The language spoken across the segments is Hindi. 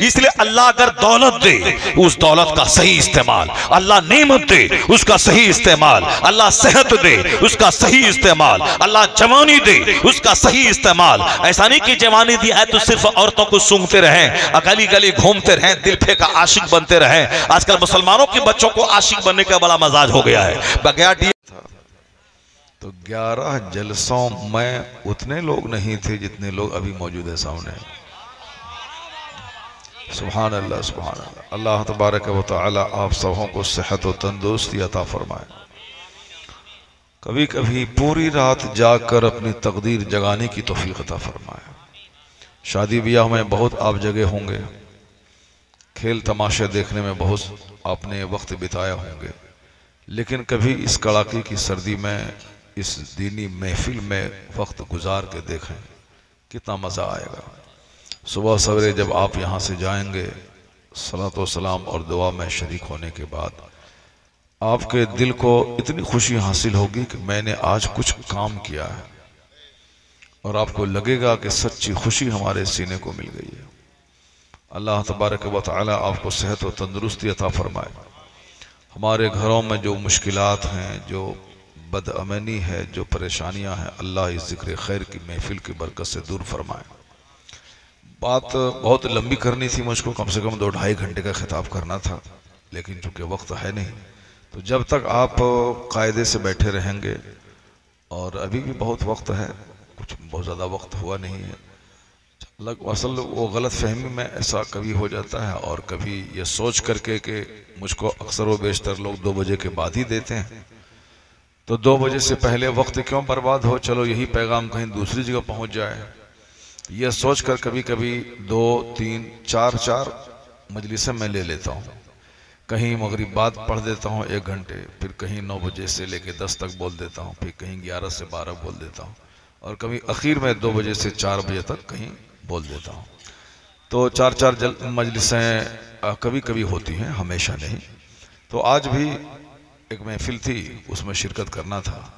इसलिए अल्लाह अगर दौलत दे, उस दौलत का सही इस्तेमाल। अल्लाह नेमत दे, उसका सही इस्तेमाल। अल्लाह सेहत दे, उसका सही इस्तेमाल। अल्लाह जवानी दे, उसका सही इस्तेमाल। ऐसा नहीं कि जवानी दी है तो सिर्फ़ औरतों को सूंघते रहें गली गली घूमते रहें, दिल फेंका आशिक बनते रहें। आजकल मुसलमानों के बच्चों को आशिक बनने का बड़ा मजाज हो गया है। बगैर तो ग्यारह जलसों में उतने लोग नहीं थे जितने लोग अभी मौजूद है सामने। सुबहान अल्लाह सुबहान अल्लाह अल्लाह तबारक व आप सबों को सेहत व तंदुरुस्ती अता फरमाए। कभी कभी पूरी रात जाग कर अपनी तकदीर जगाने की तोफ़ी अता फरमाए। शादी ब्याह में बहुत आप जगह होंगे। खेल तमाशे देखने में बहुत आपने वक्त बिताया होंगे। लेकिन कभी इस कड़ाके की सर्दी में, इस दीनी महफिल में वक्त गुजार के देखें, कितना मज़ा आएगा। सुबह सवेरे जब आप यहाँ से जाएँगे, सलात सलाम और दुआ में शरीक होने के बाद, आपके दिल को इतनी खुशी हासिल होगी कि मैंने आज कुछ काम किया है। और आपको लगेगा कि सच्ची खुशी हमारे सीने को मिल गई है। अल्लाह तबारक व ताली आपको सेहत व तंदरुस्ती अता फरमाए। हमारे घरों में जो मुश्किलात हैं, जो बदअमनी है, जो परेशानियाँ हैं, अल्लाह इस ज़िक्र खैर की महफिल की बरकत से दूर फरमाए। बात बहुत लंबी करनी थी, मुझको कम से कम दो ढाई घंटे का खिताब करना था, लेकिन चूँकि वक्त है नहीं तो जब तक आप कायदे से बैठे रहेंगे, और अभी भी बहुत वक्त है, कुछ बहुत ज़्यादा वक्त हुआ नहीं है, लग असल वो गलत फहमी में ऐसा कभी हो जाता है, और कभी ये सोच करके कि मुझको अक्सर व बेशतर लोग दो बजे के बाद ही देते हैं। तो दो बजे से पहले वक्त क्यों बर्बाद हो? चलो यही पैगाम कहीं दूसरी जगह पहुँच जाए। यह सोच कर कभी कभी दो, तीन, चार चार मजलिसें मैं ले लेता हूँ। कहीं मगरब बाद पढ़ देता हूँ एक घंटे, फिर कहीं नौ बजे से लेकर दस तक बोल देता हूँ, फिर कहीं ग्यारह से बारह बोल देता हूँ, और कभी आखिर में दो बजे से चार बजे तक कहीं बोल देता हूँ। तो चार चार जल, मजलिसें कभी कभी होती हैं, हमेशा नहीं। तो आज भी एक महफिल थी, उसमें शिरकत करना था।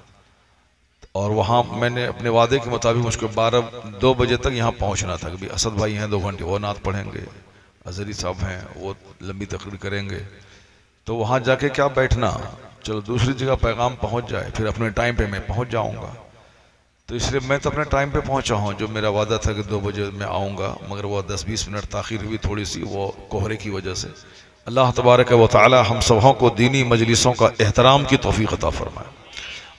और वहाँ मैंने अपने वादे के मुताबिक मुझको बारह, दो बजे तक यहाँ पहुँचना था। कभी असद भाई हैं, दो घंटे वो नात पढ़ेंगे। अजहरी साहब हैं, वो लंबी तकरीर करेंगे। तो वहाँ जाके क्या बैठना? चलो दूसरी जगह पैगाम पहुँच जाए, फिर अपने टाइम पे मैं पहुँच जाऊँगा। तो इसलिए मैं तो अपने टाइम पे पहुँचा हूँ। जो मेरा वादा था कि दो बजे मैं आऊँगा, मगर वह दस बीस मिनट ताखिर हुई थोड़ी सी, वो कोहरे की वजह से। अल्लाह तबारक व ताली हम सबों को दीनी मजलिसों का एहतराम की तोफ़ी अता फरमाए।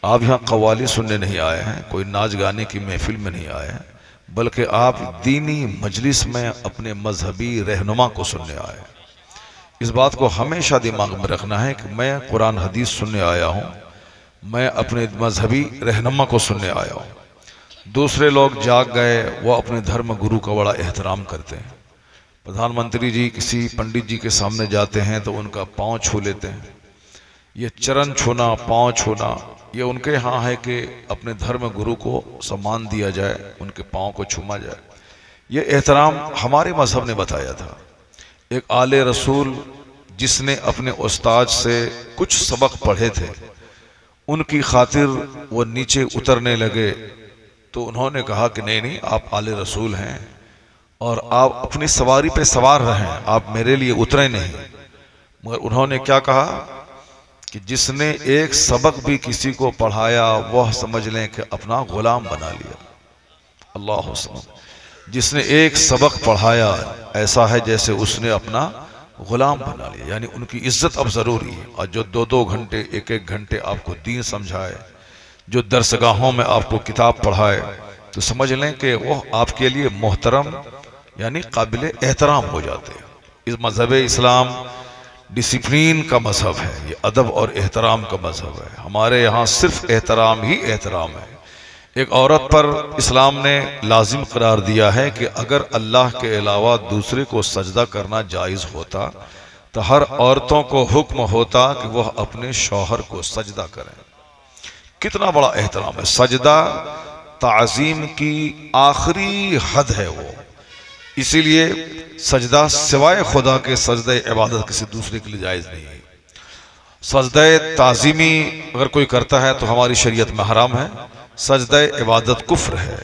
आप यहाँ कवाली सुनने नहीं आए हैं, कोई नाच गाने की महफिल में नहीं आए हैं, बल्कि आप दीनी मजलिस में अपने मजहबी रहनुमा को सुनने आए इस बात को हमेशा दिमाग में रखना है कि मैं कुरान हदीस सुनने आया हूँ, मैं अपने मजहबी रहनुमा को सुनने आया हूँ। दूसरे लोग जाग गए, वो अपने धर्म गुरु का बड़ा एहतराम करते हैं। प्रधानमंत्री जी किसी पंडित जी के सामने जाते हैं तो उनका पाँव छू लेते हैं। ये चरण छूना, पाँव छूना, ये उनके यहाँ है कि अपने धर्म गुरु को सम्मान दिया जाए, उनके पाँव को छूमा जाए। ये एहतराम हमारे मज़हब ने बताया था। एक आले रसूल जिसने अपने उस्ताद से कुछ सबक पढ़े थे, उनकी खातिर वो नीचे उतरने लगे तो उन्होंने कहा कि नहीं नहीं, आप आले रसूल हैं और आप अपनी सवारी पे सवार रहें आप मेरे लिए उतरे नहीं। मगर उन्होंने क्या कहा? कि जिसने एक सबक भी किसी को पढ़ाया, वह समझ लें कि अपना गुलाम बना लिया। अल्लाह जिसने एक सबक पढ़ाया, ऐसा है जैसे उसने अपना गुलाम बना लिया। यानी उनकी इज़्ज़त अब ज़रूरी है। और जो दो दो घंटे एक एक घंटे आपको दीन समझाए, जो दरसगाहों में आपको किताब पढ़ाए तो समझ लें कि वह आपके लिए मोहतरम, यानी काबिल एहतराम हो जाते हैं। इस मज़हब इस्लाम डिसिप्लिन का मज़हब है, ये अदब और एहतराम का मज़हब है। हमारे यहाँ सिर्फ़ एहतराम ही एहतराम है। एक औरत पर इस्लाम ने लाजिम करार दिया है कि अगर अल्लाह के अलावा दूसरे को सजदा करना जायज़ होता तो हर औरतों को हुक्म होता कि वह अपने शौहर को सजदा करें। कितना बड़ा एहतराम है। सजदा ताजीम की आखिरी हद है वो। इसीलिए सजदा सिवाय खुदा के सजद इबादत किसी दूसरे के लिए जायज़ नहीं है। सजद ताजीमी अगर कोई करता है तो हमारी शरीयत में हराम है। सजद इबादत कुफ्र है।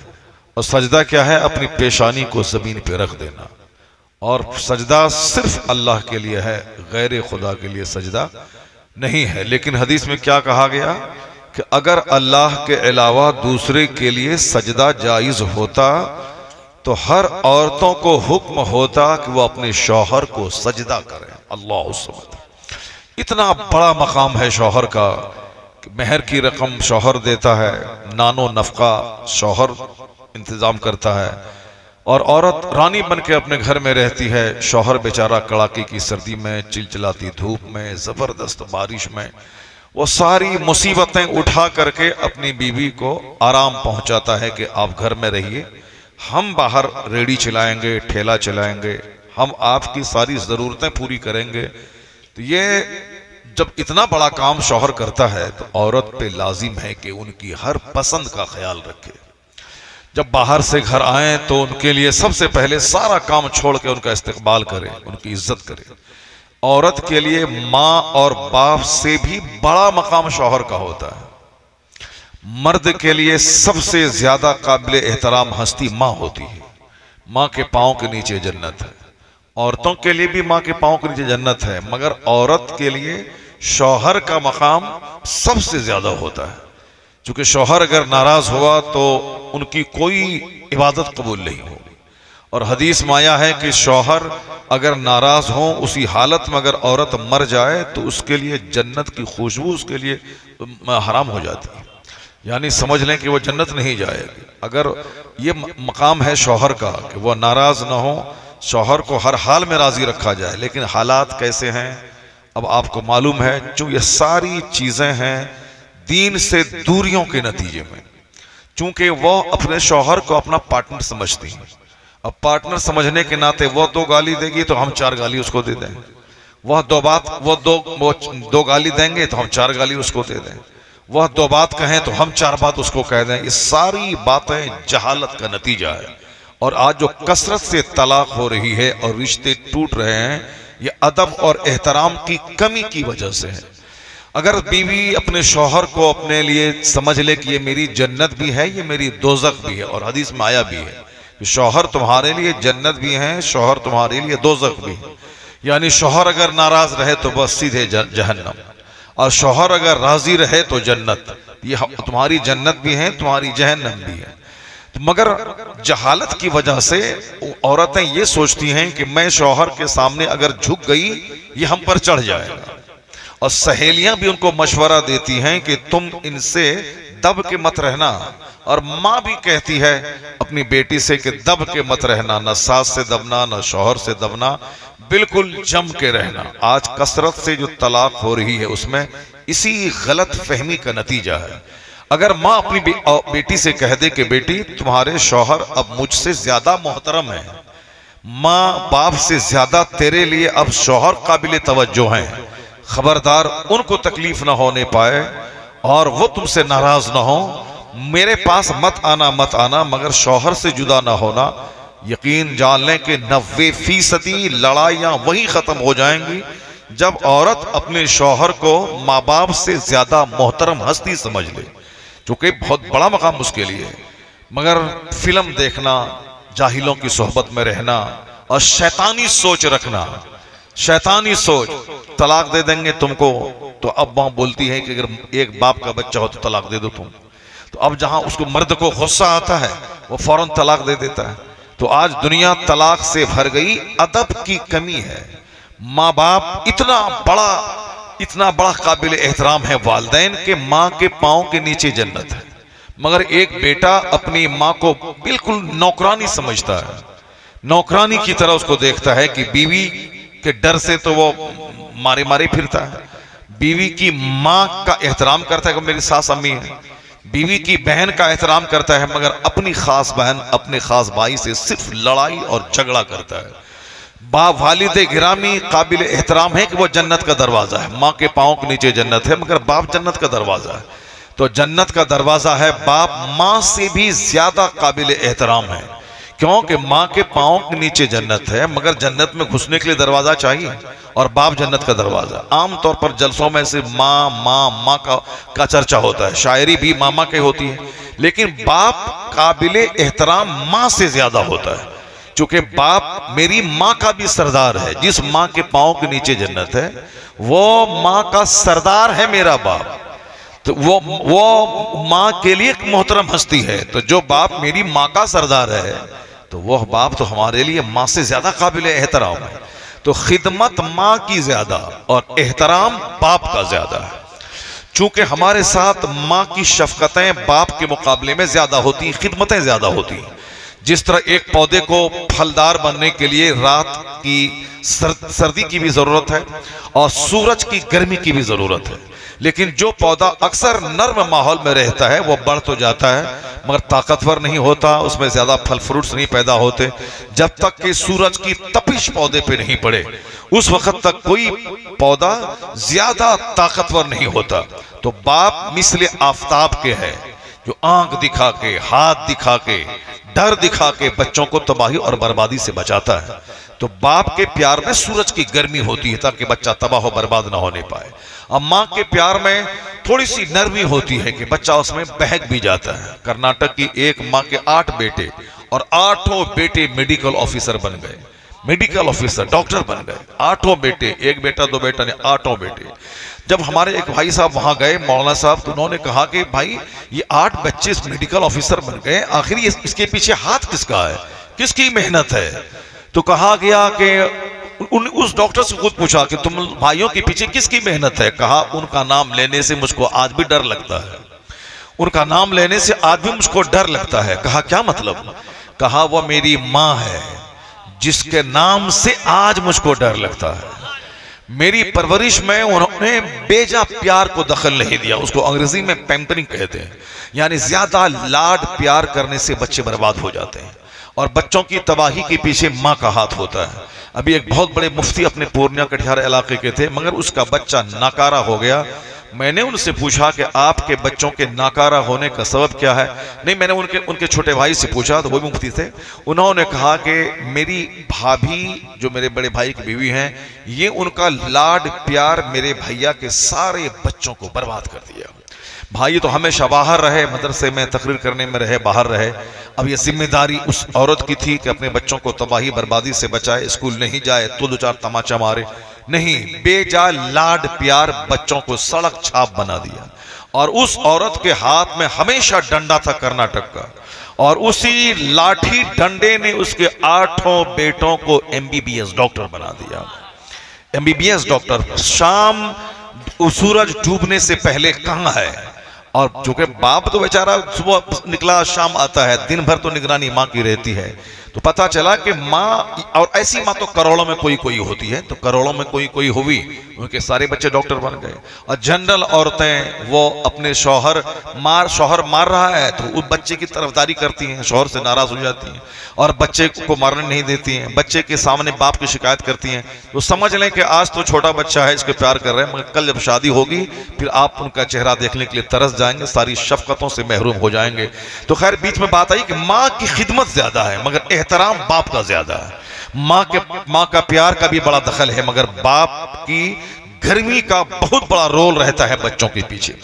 और सजदा क्या है? अपनी पेशानी को ज़मीन पे रख देना। और सजदा सिर्फ़ अल्लाह के लिए है, गैर खुदा के लिए सजदा नहीं है। लेकिन हदीस में क्या कहा गया? कि अगर अल्लाह के अलावा दूसरे के लिए सजदा जायज़ होता तो हर औरतों को हुक्म होता कि वो अपने शौहर को सजदा करें। अल्लाह इतना बड़ा मकाम है शौहर का कि महर की रकम शौहर देता है, नानो नफका शौहर इंतज़ाम करता है। और औरत रानी बन के अपने घर में रहती है, शौहर बेचारा कड़ाके की सर्दी में, चिलचिलाती धूप में, ज़बरदस्त बारिश में, वो सारी मुसीबतें उठा करके अपनी बीवी को आराम पहुंचाता है कि आप घर में रहिए। हम बाहर रेडी चलाएँगे, ठेला चलाएँगे, हम आपकी सारी ज़रूरतें पूरी करेंगे। तो ये जब इतना बड़ा काम शौहर करता है तो औरत पे लाजिम है कि उनकी हर पसंद का ख्याल रखे। जब बाहर से घर आए तो उनके लिए सबसे पहले सारा काम छोड़ के उनका इस्तेमाल करें, उनकी इज़्ज़त करें। औरत के लिए माँ और बाप से भी बड़ा मकाम शौहर का होता है। मर्द के लिए सबसे ज़्यादा काबिल एहतराम हस्ती माँ होती है। माँ के पाँव के नीचे जन्नत है। औरतों के लिए भी माँ के पाँव के नीचे जन्नत है, मगर औरत के लिए शौहर का मकाम सबसे ज़्यादा होता है। क्योंकि शौहर अगर नाराज़ हुआ तो उनकी कोई इबादत कबूल नहीं होगी। और हदीस माया है कि शौहर अगर नाराज़ हो उसी हालत में अगर औरत मर जाए तो उसके लिए जन्नत की खुशबू उसके लिए हराम हो जाती है। यानी समझ लें कि वो जन्नत नहीं जाएगी। अगर ये मकाम है शौहर का, कि वह नाराज़ ना हो, शौहर को हर हाल में राज़ी रखा जाए, लेकिन हालात कैसे हैं, अब आपको मालूम है जो ये सारी चीज़ें हैं दीन से दूरियों के नतीजे में। चूँकि वह अपने शौहर को अपना पार्टनर समझती है। अब पार्टनर समझने के नाते वह दो गाली देगी तो हम चार गाली उसको दे दें। वह दो बात, वो दो वो दो गाली देंगे तो हम चार गाली उसको दे दें। वह दो बात कहें तो हम चार बात उसको कह दें। ये सारी बातें जहालत का नतीजा है। और आज जो कसरत से तलाक हो रही है और रिश्ते टूट रहे हैं, ये अदब और एहतराम की कमी की वजह से है। अगर बीवी अपने शोहर को अपने लिए समझ ले कि ये मेरी जन्नत भी है, ये मेरी दोजक भी है और हदीस में आया भी है कि शौहर तुम्हारे लिए जन्नत भी है, शोहर तुम्हारे लिए दोजक भी है। यानी शोहर अगर नाराज़ रहे तो बस सीधे जहन्नम। और शौहर अगर राज़ी रहे तो जन्नत। ये तुम्हारी जन्नत भी है, तुम्हारी जहन्नम भी है। तो मगर जहालत की वजह से औरतें ये सोचती हैं कि मैं शोहर के सामने अगर झुक गई, ये हम पर चढ़ जाएगा। और सहेलियाँ भी उनको मशवरा देती हैं कि तुम इनसे दब के मत रहना। और माँ भी कहती है अपनी बेटी से कि दब के मत रहना, न सास से दबना, न शोहर से दबना। बिल्कुल जम के रहना। आज कसरत से जो तलाक हो रही है उसमें इसी गलत फहमी का नतीजा है। अगर माँ अपनी बे, बेटी से कह दे कि बेटी तुम्हारे शौहर अब मुझसे ज़्यादा मोहतरम है। माँ बाप से ज़्यादा तेरे लिए अब शौहर काबिल तवज्जो हैं। खबरदार उनको तकलीफ़ ना होने पाए और वो तुमसे नाराज़ ना हो। मेरे पास मत आना मत आना मगर शौहर से जुदा ना होना। यकीन जान लें कि नब्बे फ़ीसदी लड़ाइयाँ वही खत्म हो जाएँगी, जब औरत अपने शौहर को माँ बाप से ज़्यादा मोहतरम हस्ती समझ ले चूँकि बहुत बड़ा मकाम उसके लिए मगर फ़िल्म देखना, जाहिलों की सोहबत में रहना और शैतानी सोच रखना, शैतानी सोच, तलाक दे देंगे तुमको तो अब वहाँ बोलती है कि अगर एक बाप का बच्चा हो तो तलाक दे दो तुम। तो अब जहाँ उसको मर्द को गुस्सा आता है, वो फ़ौरन तलाक दे देता है। तो आज दुनिया तलाक से भर गई, अदब की कमी है। माँ बाप इतना बड़ा इतना बड़ा काबिल एहतराम है, वालदेन के माँ के पाँव के नीचे जन्नत है। मगर एक बेटा अपनी माँ को बिल्कुल नौकरानी समझता है। नौकरानी की तरह उसको देखता है कि बीवी के डर से तो वो मारे मारे फिरता है। बीवी की माँ का एहतराम करता है कि मेरी सास अम्मी है। बीवी की बहन का एहतराम करता है, मगर अपनी खास बहन अपने खास भाई से सिर्फ़ लड़ाई और झगड़ा करता है। बा वालिद गिरामी काबिल एहतराम है कि वह जन्नत का दरवाज़ा है। माँ के पाँव के नीचे जन्नत है, मगर बाप जन्नत का दरवाज़ा है। तो जन्नत का दरवाज़ा है बाप माँ से भी ज़्यादा काबिल एहतराम है। क्योंकि माँ के पाँव के नीचे जन्नत है, मगर जन्नत में घुसने के लिए दरवाज़ा चाहिए और बाप जन्नत का दरवाज़ा। आमतौर पर जलसों में से माँ माँ माँ का का चर्चा होता है। शायरी भी मामा के होती है। लेकिन बाप काबिल एहतराम माँ से ज़्यादा होता है। चूँकि बाप मेरी माँ का भी सरदार है, जिस माँ के पाँव के नीचे जन्नत है, वो माँ का सरदार है मेरा बाप। तो वो वो माँ के लिए एक मोहतरम हस्ती है। तो जो बाप मेरी माँ का सरदार है तो वह बाप तो हमारे लिए माँ से ज़्यादा काबिल एहतराम है। तो खिदमत माँ की ज़्यादा और एहतराम बाप का ज़्यादा है। चूँकि हमारे साथ माँ की शफकतें बाप के मुकाबले में ज़्यादा होती खिदमतें ज़्यादा होती। जिस तरह एक पौधे को फलदार बनने के लिए रात की सर, सर्दी की भी ज़रूरत है और सूरज की गर्मी की भी ज़रूरत है। लेकिन जो पौधा अक्सर नर्म माहौल में रहता है, वो बढ़ तो जाता है, मगर ताकतवर नहीं होता, उसमें ज़्यादा फल फ्रूट्स नहीं पैदा होते। जब तक कि सूरज की तपिश पौधे पे नहीं पड़े, उस वक्त तक कोई पौधा ज़्यादा ताकतवर नहीं होता। तो बाप मिसले आफ्ताब के है, जो आँख दिखा के, हाथ दिखा के, डर दिखा के बच्चों को तबाही और बर्बादी से बचाता है। तो बाप के प्यार में सूरज की गर्मी होती है, ताकि बच्चा तबाह बर्बाद ना होने पाए। अब माँ के प्यार में थोड़ी सी नरमी होती है कि बच्चा उसमें बहक भी जाता है। कर्नाटक की एक माँ के आठ बेटे और आठों बेटे मेडिकल ऑफिसर बन गए। मेडिकल ऑफिसर, डॉक्टर बन गए। आठों बेटे, एक बेटा, दो बेटा ने आठों बेटे। जब हमारे एक भाई साहब वहाँ गए, मौलाना साहब तो उन्होंने कहा कि भाई, ये आठ बच्चे मेडिकल ऑफिसर बन गए, आखिर इसके पीछे हाथ किसका है? किसकी मेहनत है? तो कहा गया कि उन उस डॉक्टर से खुद पूछा कि तुम भाइयों के पीछे किसकी मेहनत है? कहा, उनका नाम लेने से मुझको आज भी डर लगता है। उनका नाम लेने से आज भी मुझको डर लगता है। कहा, क्या मतलब? कहा, वह मेरी माँ है, जिसके नाम से आज मुझको डर लगता है। मेरी परवरिश में उन्होंने बेजा प्यार को दखल नहीं दिया। उसको अंग्रेज़ी में पैम्परिंग कहते हैं। यानी ज़्यादा लाड प्यार करने से बच्चे बर्बाद हो जाते हैं। और बच्चों की तबाही के पीछे माँ का हाथ होता है। अभी एक बहुत बड़े मुफ्ती अपने पूर्णिया कटिहार इलाके के थे, मगर उसका बच्चा नाकारा हो गया। मैंने उनसे पूछा कि आपके बच्चों के नाकारा होने का सबब क्या है? नहीं, मैंने उनके उनके छोटे भाई से पूछा तो वो भी मुफ्ती थे। उन्होंने कहा कि मेरी भाभी, जो मेरे बड़े भाई की बीवी हैं, ये उनका लाड प्यार मेरे भैया के सारे बच्चों को बर्बाद कर दिया। भाई तो हमेशा बाहर रहे, मदरसे में तकरीर करने में रहे, बाहर रहे। अब ये ज़िम्मेदारी उस औरत की थी कि अपने बच्चों को तबाही, बर्बादी से बचाए, स्कूल नहीं जाए तो दो चार तमाचा मारे। नहीं, बेजा, लाड, प्यार, बच्चों को सड़क छाप बना दिया। और उस औरत के हाथ में हमेशा डंडा था कर्नाटक का। और उसी लाठी डंडे ने उसके आठों बेटों को एमबीबीएस डॉक्टर बना दिया। एमबीबीएस डॉक्टर, शाम, सूरज डूबने से पहले कहाँ है? और जो कि बाप तो बेचारा सुबह निकला, शाम आता है दिन भर तो निगरानी माँ की रहती है तो पता चला कि माँ, और ऐसी माँ तो करोड़ों में कोई कोई होती है तो करोड़ों में कोई कोई हुई उनके सारे बच्चे डॉक्टर बन गए। और जनरल औरतें, वो अपने शौहर मार शौहर मार रहा है तो उस बच्चे की तरफदारी करती हैं, शौहर से नाराज़ हो जाती हैं। और बच्चे को मारने नहीं देती हैं, बच्चे के सामने बाप की शिकायत करती हैं। तो समझ लें कि आज तो छोटा बच्चा है, इसके प्यार कर रहे हैं, मगर कल जब शादी होगी, फिर आप उनका चेहरा देखने के लिए तरस जाएँगे, सारी शफकतों से महरूम हो जाएँगे। तो खैर, बीच में बात आई कि माँ की खिदमत ज़्यादा है, मगर एहतराम बाप का ज़्यादा है। माँ के माँ का प्यार का भी बड़ा दखल है, मगर बाप की गर्मी का बहुत बड़ा रोल रहता है बच्चों के पीछे।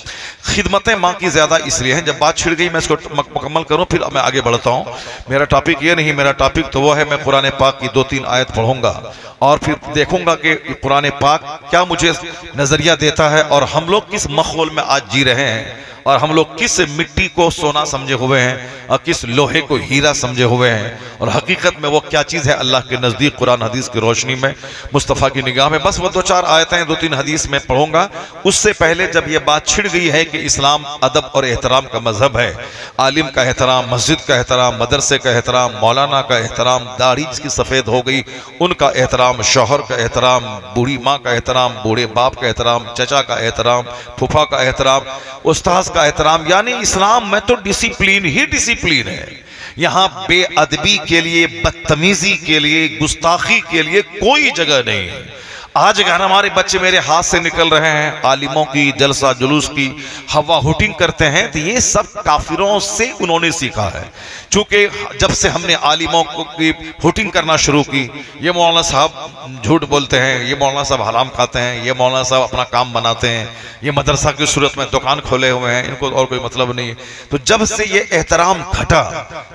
खिदमतें माँ की ज़्यादा इसलिए हैं। जब बात छिड़ गई, मैं इसको मुकम्मल करूँ, फिर मैं आगे बढ़ता हूँ। मेरा टॉपिक ये नहीं, मेरा टॉपिक तो वो है, मैं पुराने पाक की दो तीन आयत पढ़ूँगा। और फिर देखूँगा कि पुराने पाक क्या मुझे नज़रिया देता है, और हम लोग किस मखोल में आज जी रहे हैं, और हम लोग किस मिट्टी को सोना समझे हुए हैं, और किस लोहे को हीरा समझे हुए हैं, और हकीकत में वो क्या चीज़ है अल्लाह के नज़दीक, कुरान हदीस की रोशनी में, मुस्तफ़ा की निगाह में। बस वो दो चार आयतें दो तीन हदीस में पढ़ूँगा। उससे पहले जब ये बात छिड़ गई है कि इस्लाम अदब और एहतराम का मज़हब है आलिम का एहतराम मस्जिद का एहतराम मदरसे का एहतराम मौलाना का एहतराम दाढ़ी जिसकी सफ़ेद हो गई उनका एहतराम शोहर का एहतराम बूढ़ी माँ का एहतराम बूढ़े बाप का एहतराम चचा का एहतराम फुफा का एहतराम उस्ताज का एहतराम यानी इस्लाम में तो डिसिप्लिन ही डिसिप्लिन है यहाँ बेअदबी के लिए बदतमीजी के लिए गुस्ताखी के लिए कोई जगह नहीं है आज अगर हमारे बच्चे मेरे हाथ से निकल रहे हैं, आलिमों की, जलसा, जुलूस की, हवा हुटिंग करते हैं तो ये सब काफिरों से उन्होंने सीखा है। क्योंकि जब से हमने आलिमों की हुटिंग करना शुरू की, ये मौलाना साहब झूठ बोलते हैं, ये मौलाना साहब हराम खाते हैं, ये मौलाना साहब अपना काम बनाते हैं, ये मदरसा की सूरत में दुकान खोले हुए हैं, इनको और कोई मतलब नहीं है। तो जब से ये एहतराम घटा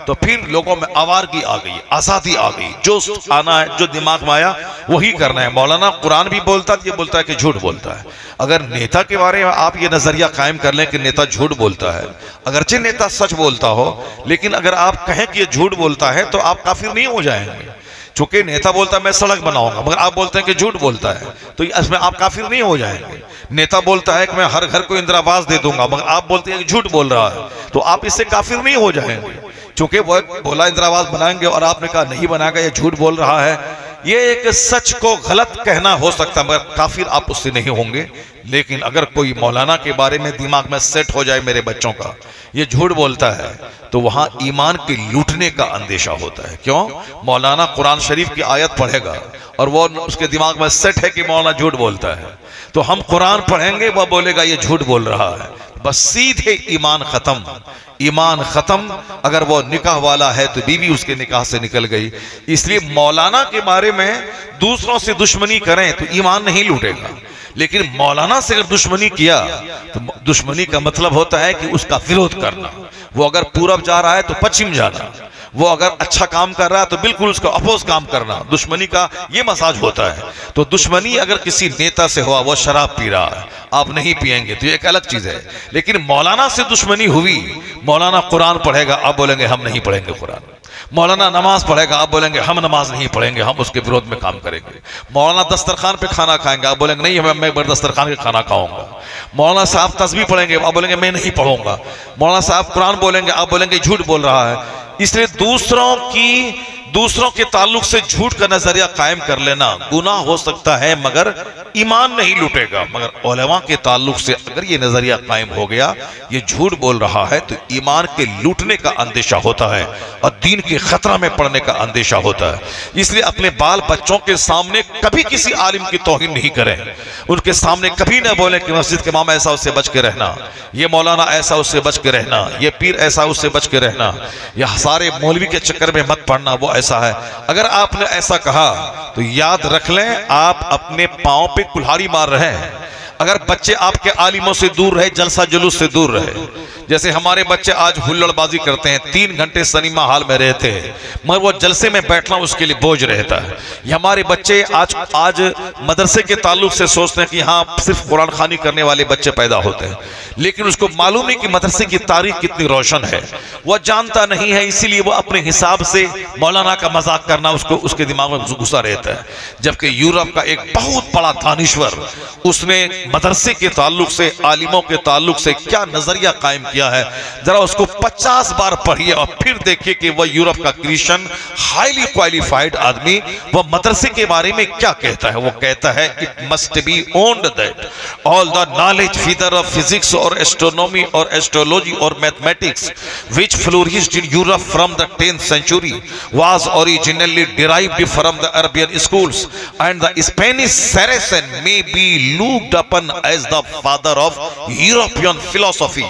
तो फिर लोगों में आवारगी आ गई, आज़ादी आ गई, जो आना है, जो दिमाग में आया, वही करना है। मौलाना कुरान भी बोलता है, ये बोलता है कि झूठ बोलता है। अगर नेता के बारे में आप ये नज़रिया कायम कर लें कि नेता झूठ बोलता है, अगरचे नेता सच बोलता हो, लेकिन अगर आप कहें कि ये झूठ बोलता है तो आप काफिर नहीं हो जाएँगे। चूँकि नेता बोलता है, मैं सड़क बनाऊँगा। मगर आप बोलते हैं कि झूठ बोलता है। तो इसमें आप काफिर नहीं हो जाएँगे। नेता बोलता है कि मैं हर घर को इंदिरावास दे दूँगा, मगर आप बोलते हैं कि झूठ बोल रहा है। तो आप इससे काफिर नहीं हो जाएँगे। चूँकि वो बोला, इंदिरावास बनाएँगे, और आपने कहा, नहीं बनाएगा, ये झूठ बोल रहा है। ये एक सच को गलत कहना हो सकता है, मगर काफिर आप उससे नहीं होंगे। लेकिन अगर कोई मौलाना के बारे में दिमाग में सेट हो जाए मेरे बच्चों का, ये झूठ बोलता है तो वहाँ ईमान के लूटने का अंदेशा होता है। क्यों? मौलाना कुरान शरीफ की आयत पढ़ेगा और वो उसके दिमाग में सेट है कि मौलाना झूठ बोलता है। तो हम कुरान पढ़ेंगे वह बोलेगा, ये झूठ बोल रहा है। बस सीधे ईमान खत्म। ईमान खत्म। अगर वो निकाह वाला है तो बीवी उसके निकाह से निकल गई। इसलिए मौलाना के बारे में दूसरों से दुश्मनी करें तो ईमान नहीं लूटेगा। लेकिन मौलाना से अगर दुश्मनी किया तो दुश्मनी का मतलब होता है कि उसका विरोध करना। वो अगर पूरब जा रहा है तो पश्चिम जाना। वो अगर अच्छा काम कर रहा है तो बिल्कुल उसका अपोज काम करना। दुश्मनी का ये मसाज होता है। तो दुश्मनी अगर किसी नेता से हुआ, वो शराब पी रहा है, आप नहीं पियेंगे तो ये एक अलग चीज़ है। लेकिन मौलाना से दुश्मनी हुई, मौलाना कुरान पढ़ेगा, आप बोलेंगे, हम नहीं पढ़ेंगे कुरान। मौलाना नमाज़ पढ़ेगा, आप बोलेंगे, हम नमाज़ नहीं पढ़ेंगे, हम उसके विरोध में काम करेंगे। मौलाना दस्तरखान पे खाना खाएँगे, आप बोलेंगे, नहीं, मैं मैं दस्तरखान के खाना खाऊँगा। मौलाना साहब तस्वीर पढ़ेंगे, आप बोलेंगे, मैं नहीं पढ़ूँगा। मौलाना साहब कुरान बोलेंगे, आप बोलेंगे, झूठ बोल रहा है। इसलिए दूसरों की दूसरों के ताल्लुक से झूठ का नज़रिया कायम कर लेना गुना हो सकता है, मगर ईमान नहीं लूटेगा। मगर ओलमा के ताल्लुक से अगर ये नज़रिया कायम हो गया, ये झूठ बोल रहा है तो ईमान के लूटने का अंदेशा होता है और दीन के खतरा में पड़ने का अंदेशा होता है। इसलिए अपने बाल बच्चों के सामने कभी किसी आलिम की तोहिन नहीं करें। उनके सामने कभी ना बोले कि मस्जिद के मामा ऐसा उससे बच के रहना, ये मौलाना ऐसा उससे बच के रहना, ये पीर ऐसा उससे बच के रहना यह सारे मौलवी के चक्कर में मत पड़ना, वो ऐसा है। अगर आपने ऐसा कहा तो याद रख लें, आप अपने पाओ पे कुल्हाड़ी मार रहे हैं। अगर बच्चे आपके आलिमों से दूर रहे जलसा जुलूस से दूर रहे जैसे हमारे बच्चे आज हुल्लड़बाजी करते हैं, तीन घंटे सनीमा हाल में रहते हैं, मगर वो जलसे में बैठना उसके लिए बोझ रहता है। ये हमारे बच्चे आज आज मदरसे के ताल्लुक से सोचते हैं कि हाँ सिर्फ़ कुरान खानी करने वाले बच्चे पैदा होते हैं। लेकिन उसको मालूम नहीं कि मदरसे की तारीख कितनी रोशन है। वह जानता नहीं है, इसीलिए वह अपने हिसाब से मौलाना का मज़ाक करना उसको, उसके दिमाग में घुसा रहता है। जबकि यूरोप का एक बहुत बड़ा दानिश्वर, उसने मदरसे के ताल्लुक से, आलिमों के ताल्लुक से क्या नज़रिया कायम किया? है। जरा उसको 50 बार पढ़िए और फिर देखिए कि वह यूरोप का क्रिश्चियन हाईली क्वालिफाइड आदमी, वह मदरसे के बारे में क्या कहता है? वो कहता है it must be owned that all the knowledge feather of physics और एस्ट्रोनॉमी और एस्ट्रोलॉजी और mathematics which flourished in Europe from the tenth century was originally derived from the Arabian schools, and the Spanish Saracen may be looked upon as the father of European philosophy.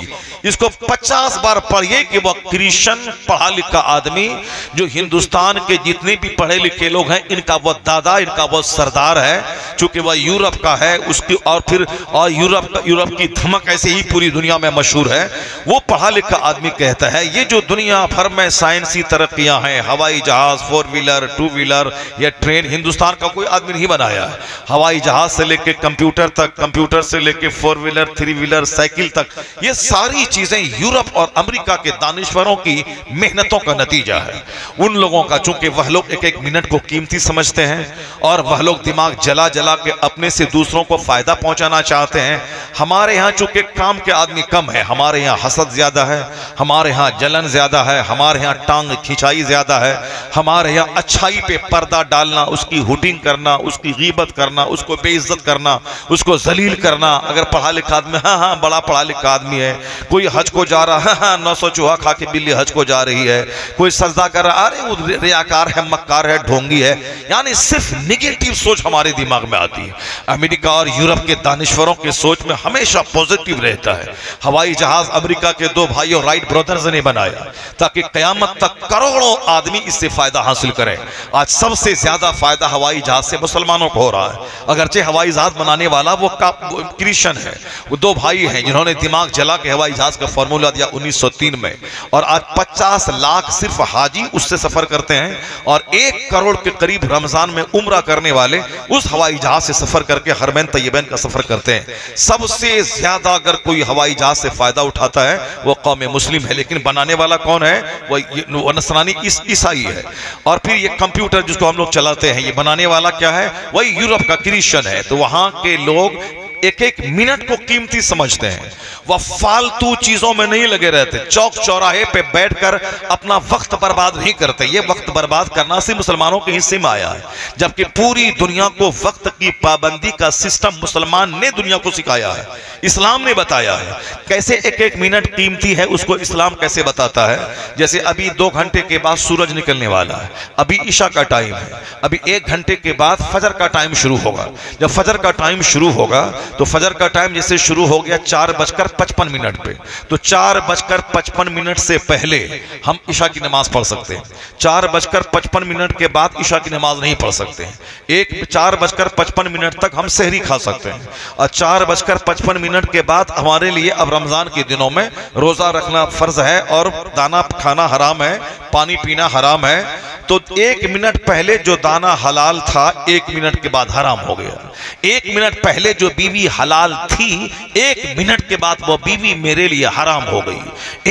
इसको 50 बार पढ़िए कि वह क्रिश्चियन पढ़ा लिखा आदमी जो हिंदुस्तान के जितने भी पढ़े लिखे लोग हैं, इनका वह दादा, इनका वह सरदार है, चूँकि वह यूरोप का है, उसकी और फिर, और यूरोप यूरोप की धमक ऐसे ही पूरी दुनिया में मशहूर है। वो पढ़ा लिखा आदमी कहता है, ये जो दुनिया भर में साइंसी तरक्कियाँ हैं, हवाई जहाज़ फोर व्हीलर टू व्हीलर या ट्रेन हिंदुस्तान का कोई आदमी नहीं बनाया है। हवाई जहाज़ से लेके कंप्यूटर तक कंप्यूटर से लेके four wheeler three wheeler cycle तक, ये सारी चीज़ें यूरोप और अमेरिका के दानिश्वरों की मेहनतों का नतीजा है। उन लोगों का, चूँकि वह लोग एक एक मिनट को कीमती समझते हैं और वह लोग दिमाग जला जला के अपने से दूसरों को फ़ायदा पहुंचाना चाहते हैं, हमारे यहाँ चूँकि काम के आदमी कम है, हमारे यहाँ हसद ज़्यादा है, हमारे यहाँ जलन ज़्यादा है, हमारे यहाँ टांग खिंचाई ज़्यादा है, हमारे यहाँ अच्छाई पे पर्दा डालना, उसकी हुटिंग करना, उसकी गीबत करना, उसको बेइज्जत करना, उसको जलील करना, अगर पढ़ा लिखा आदमी हाँ हाँ बड़ा पढ़ा लिखा आदमी है, कोई हज को जा रहा है। हाँ नौ सौ चूहा खा के बिल्ली हज को जा रही है। कोई सजदा कर रहा, अरे, वो रियाकार है, मक्कार है, ढोंगी है। यानी सिर्फ़ निगेटिव सोच हमारे दिमाग में आती है। अमेरिका और यूरोप के दानश्वरों के सोच में हमेशा पॉजिटिव रहता है। हवाई जहाज़ अमेरिका के दो भाइयों राइट ब्रदर्स ने बनाया, ताकि कयामत तक करोड़ों आदमी इससे फ़ायदा हासिल करें। आज सबसे ज़्यादा फ़ायदा हवाई जहाज़ से मुसलमानों को हो रहा है। अगरचे हवाई जहाज़ बनाने वाला वो क्रिश्चियन है। वो दो भाई हैं, जिन्होंने दिमाग जला के हवाई जहाज़ का फॉर्मूला दिया 1903 में। और आज 50 लाख सिर्फ़ हाजी उससे सफ़र करते हैं और एक करोड़ के करीब रमज़ान में उम्र करने वाले उस हवाई जहाज़ से सफ़र करके हरमैन तयबैन का सफ़र करते हैं। सबसे ज़्यादा अगर कोई हवाई जहाज़ से फ़ायदा उठाता है, वो कौम मुस्लिम है, लेकिन बनाने वाला कौन है? वो नसरानी ईसाई है। और फिर ये कंप्यूटर जिसको हम लोग चलाते हैं, ये बनाने वाला क्या है? वही यूरोप का क्रिश्चियन है। तो वहाँ के लोग एक एक मिनट को कीमती समझते हैं। वह फालतू चीज़ों में नहीं लगे रहते। चौक चौराहे पे बैठकर अपना वक्त बर्बाद नहीं करते। ये वक्त बर्बाद करना सिर्फ़ मुसलमानों के हिस्से में आया है। जबकि पूरी दुनिया को वक्त की पाबंदी का सिस्टम मुसलमान ने दुनिया को सिखाया है। इस्लाम ने बताया है। कैसे एक एक मिनट कीमती है, उसको इस्लाम कैसे बताता है? जैसे अभी दो घंटे के बाद सूरज निकलने वाला है। अभी ईशा का टाइम है। अभी एक घंटे के बाद फजर का टाइम शुरू होगा। जब फजर का टाइम शुरू होगा तो फजर का टाइम जैसे शुरू हो गया चार बजकर पचपन मिनट पे। तो चार बजकर पचपन मिनट से पहले हम ईशा की नमाज़ पढ़ सकते हैं। चार बजकर पचपन मिनट के बाद ईशा की नमाज़ नहीं पढ़ सकते हैं। एक चार बजकर पचपन मिनट तक हम सहरी खा सकते हैं। और चार बजकर पचपन मिनट के बाद हमारे लिए अब रमज़ान के दिनों में रोजा रखना फ़र्ज़ है और दाना खाना हराम है, पानी पीना हराम है। तो एक मिनट पहले जो दाना हलाल था, एक मिनट के बाद हराम हो गया। एक मिनट पहले जो बीवी हलाल थी, एक मिनट के बाद वो बीवी मेरे लिए हराम हो गई।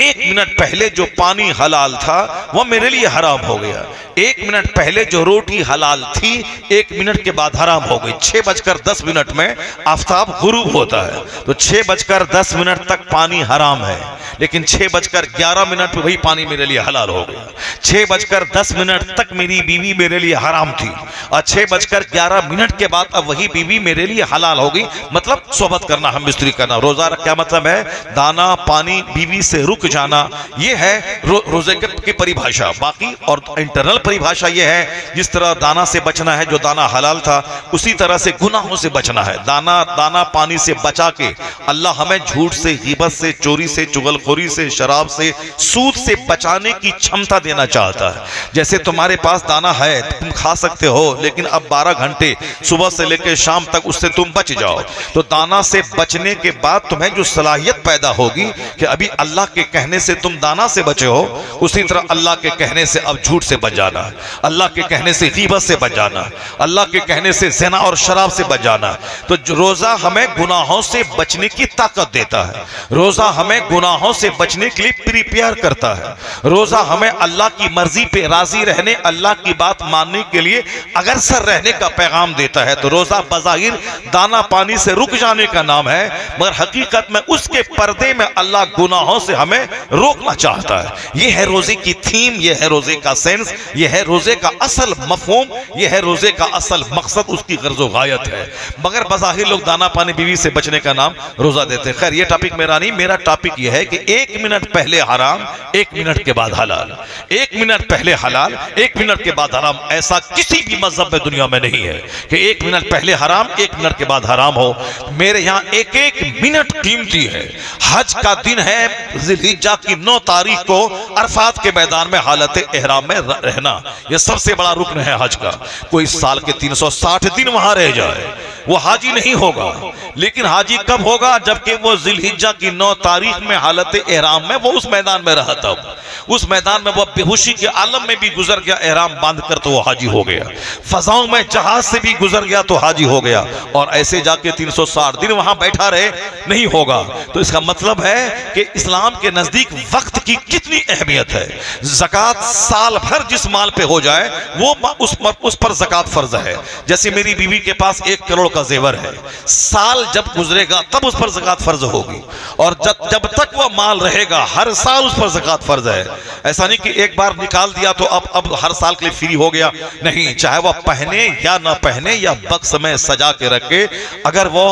एक मिनट पहले जो पानी हलाल था, वो मेरे लिए हराम हो गया। एक मिनट पहले जो रोटी हलाल थी, एक मिनट के बाद हराम हो गई। छह बजकर दस मिनट में आफ्ताब गुरूब होता है। तो छह बजकर दस मिनट तक पानी हराम है। लेकिन छह बजकर ग्यारह मिनट में वही पानी मेरे लिए हलाल हो गया। छह बजकर दस मिनट तक मेरी बीवी मेरे लिए हराम थी। और छह बजकर ग्यारह मिनट के बाद अब वही बीवी मेरे लिए हलाल हो गई। मतलब सोबत करना हम मिस्त्री करना। रोजा क्या मतलब है? दाना पानी बीवी से रुक जाना ये है रो, रोज़े की परिभाषा। बाकी और इंटरनल परिभाषा ये है जिस तरह दाना से बचना है जो दाना हलाल था उसी तरह से गुनाहों से बचना है। दाना दाना पानी से बचा के अल्लाह हमें झूठ से हिबत से चोरी से चुगलखोरी से शराब से सूद से बचाने की क्षमता देना चाहता है। जैसे तुम्हारे पास दाना है तुम खा सकते हो लेकिन अब 12 घंटे सुबह से लेकर शाम तक उससे तुम बच जाओ। तो दाना से बचने के बाद तुम्हें जो सलाहियत पैदा होगी कि अभी अल्लाह के कहने से तुम दाना से बचे हो, उसी तरह अल्लाह के कहने से अब झूठ से बच जाना, अल्लाह के कहने से गीबत से बच जाना, अल्लाह के कहने से जना और शराब से बच जाना। तो रोजा हमें गुनाहों से बचने की ताकत देता है, रोजा हमें गुनाहों से बचने के लिए प्रिपेयर करता है, रोजा हमें अल्लाह की मर्ज़ी पे राज़ी रहने, अल्लाह की बात मानने के लिए अगरसर रहने का पैगाम देता है तो रोजा बजाहिर दाना पानी से रुक जाने का नाम है, मगर हकीकत में उसके पर्दे में अल्लाह गुनाहों से हमें रोकना चाहता है। यह है रोज़े की थीम यह है रोज़े का सेंस यह है रोज़े का असल मफहूम यह है रोज़े का असल मकसद, उसकी गर्जो गायत है। मगर बजाहिर लोग दाना पानी बीवी से बचने का नाम रोजा देते खैर, ये टॉपिक मेरा नहीं, मेरा टॉपिक यह है कि एक मिनट पहले हराम, एक मिनट के बाद हलाल। एक मिनट पहले हलाल, एक मिनट के बाद हराम, ऐसा किसी भी मज़हब में दुनिया में नहीं है कि एक मिनट पहले हराम, एक मिनट के बाद हराम हो। मेरे यहाँ एक एक मिनट कीमती है। हज का दिन है, जिलहिज्जा की नौ तारीख को अरफात के मैदान में हालत एहराम में रहना। यह सबसे बड़ा रुकन है हज का। कोई साल के 360 दिन वहाँ रह जाए। वो हाजी नहीं होगा। लेकिन हाजी कब होगा? जबकि वो जिलहिज्जा की नौ तारीख में हालत एहराम में, वो उस मैदान में रहा तब उस मैदान में वो बेहोशी के आलम में भी गुजर गया, एहराम बाँध कर तो वो हाजी हो गया। फजाओं में जहाज़ से भी गुजर गया तो हाजी हो गया। और ऐसे जाके 360 दिन वहाँ बैठा रहे, नहीं होगा। तो इसका मतलब है कि इस्लाम के नज़दीक वक्त की कितनी अहमियत है। जक़ात साल भर जिस माल पे हो जाए, वो उस उस पर जक़ात फ़र्ज़ है। जैसे मेरी बीवी के पास एक करोड़ का जेवर है, साल जब गुजरेगा, तब उस पर जक़ात फ़र्ज़ होगी। और जब जब तक वह माल रहेगा, हर साल उस पर जक़ात फ़र्ज़ है। ऐसा नहीं कि एक बार निकाल दिया तो अब अब हर साल के लिए फ्री हो गया। नहीं, चाहे वह पहने या ना पहने, या बक्स में सजा के रखे, अगर वो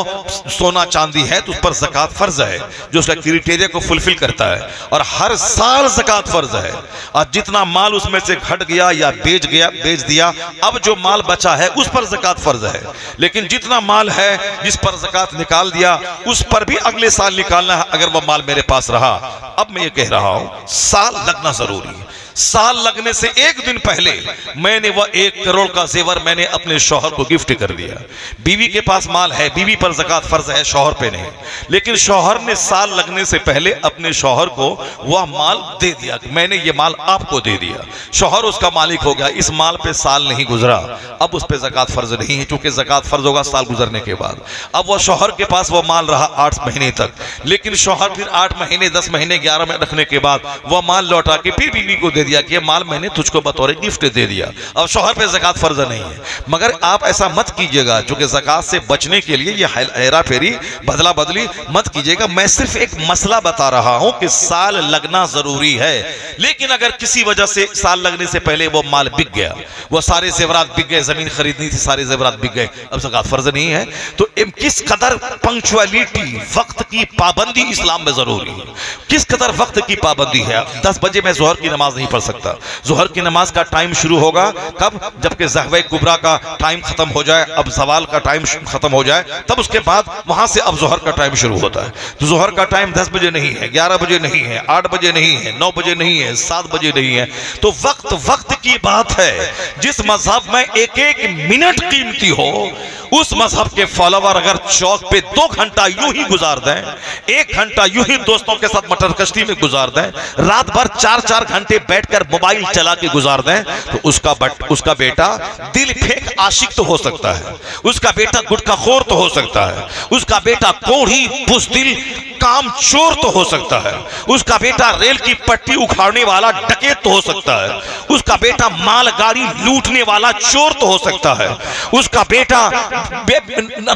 सोना चांदी है तो उस पर जक़ात फ़र्ज़ है, जो उसका क्रिटेरिया को फुलफिल करता है। और हर साल जक़ात फ़र्ज़ है। और जितना माल उसमें से घट गया या बेच गया, बेच दिया, अब जो माल बचा है, उस पर जक़ात फ़र्ज़ है। लेकिन जितना माल है, जिस पर जक़ात निकाल दिया, उस पर भी अगले साल निकालना है, अगर वह माल मेरे पास रहा। अब मैं ये कह रहा हूँ, साल लगना ज़रूरी है। साल लगने से एक दिन पहले मैंने वह एक करोड़ का जेवर मैंने अपने शोहर को गिफ्ट कर दिया। बीवी के पास माल है, बीवी पर जक़ात फ़र्ज़ है, शोहर पे नहीं। लेकिन शोहर ने साल लगने से पहले अपने शोहर को वह माल दे दिया। मैंने ये माल आपको दे दिया। शोहर उसका मालिक हो गया। इस माल पे साल नहीं गुजरा। अब उस पर जक़ात फ़र्ज़ नहीं है, क्योंकि जक़ात फ़र्ज़ होगा साल गुजरने के बाद। अब वह शोहर के पास वह माल रहा आठ महीने तक। लेकिन शोहर फिर आठ महीने, दस महीने, ग्यारह में रखने के बाद वह माल लौटा के फिर बीवी को दे दिया कि माल मैंने तुझको बतौर गिफ्ट दे दिया। अब शौहर पे जक़ात फ़र्ज़ नहीं है। मगर आप ऐसा मत कीजिएगा, चूँकि जक़ात से बचने के लिए ये हेरा फेरी, बदला बदली मत कीजिएगा। मैं सिर्फ़ एक मसला बता रहा हूँ कि साल लगना ज़रूरी है। लेकिन अगर किसी वजह से साल लगने से पहले वो माल बिक गया, वो सारे जेवरात बिक गए, ज़मीन खरीदनी थी, सारे जेवरात बिक गए, अब जक़ात फ़र्ज़ नहीं है। तो किस कदर पंक्चुअलिटी, वक्त की पाबंदी इस्लाम में ज़रूरी है? किस कदर वक्त की पाबंदी है? दस बजे मैं जोहर की नमाज़ नहीं पढ़ सकता। जोहर की नमाज़ का टाइम शुरू होगा कब जबकि जहवे कुबरा का टाइम खत्म हो जाए, अब सवाल का टाइम खत्म हो जाए, तब उसके बाद वहाँ से अब जोहर का टाइम शुरू होता है। तो जोहर का टाइम दस बजे नहीं है, ग्यारह बजे नहीं है, आठ बजे नहीं है, नौ बजे नहीं है, सात बजे नहीं है। तो वक्त वक्त की बात है। जिस मज़हब में एक एक मिनट कीमती हो उस मज़हब के फॉलोवर अगर चौक पे दो घंटा यूँ ही गुजार दें, एक घंटा यूँ ही दोस्तों के साथ मटर कश्ती में गुजार दें, रात भर चार चार घंटे बैठकर मोबाइल चला के गुजार दें तो उसका बट, उसका बेटा दिल फेंक आशिक तो हो सकता है। उसका बेटा गुटखा खोर तो हो सकता है। उसका बेटा कोढ़ी बुजदिल काम चोर तो हो सकता है। उसका बेटा रेल की पट्टी उखाड़ने वाला डकेत तो हो सकता है। उसका बेटा मालगाड़ी लूटने वाला चोर तो हो सकता है। उसका बेटा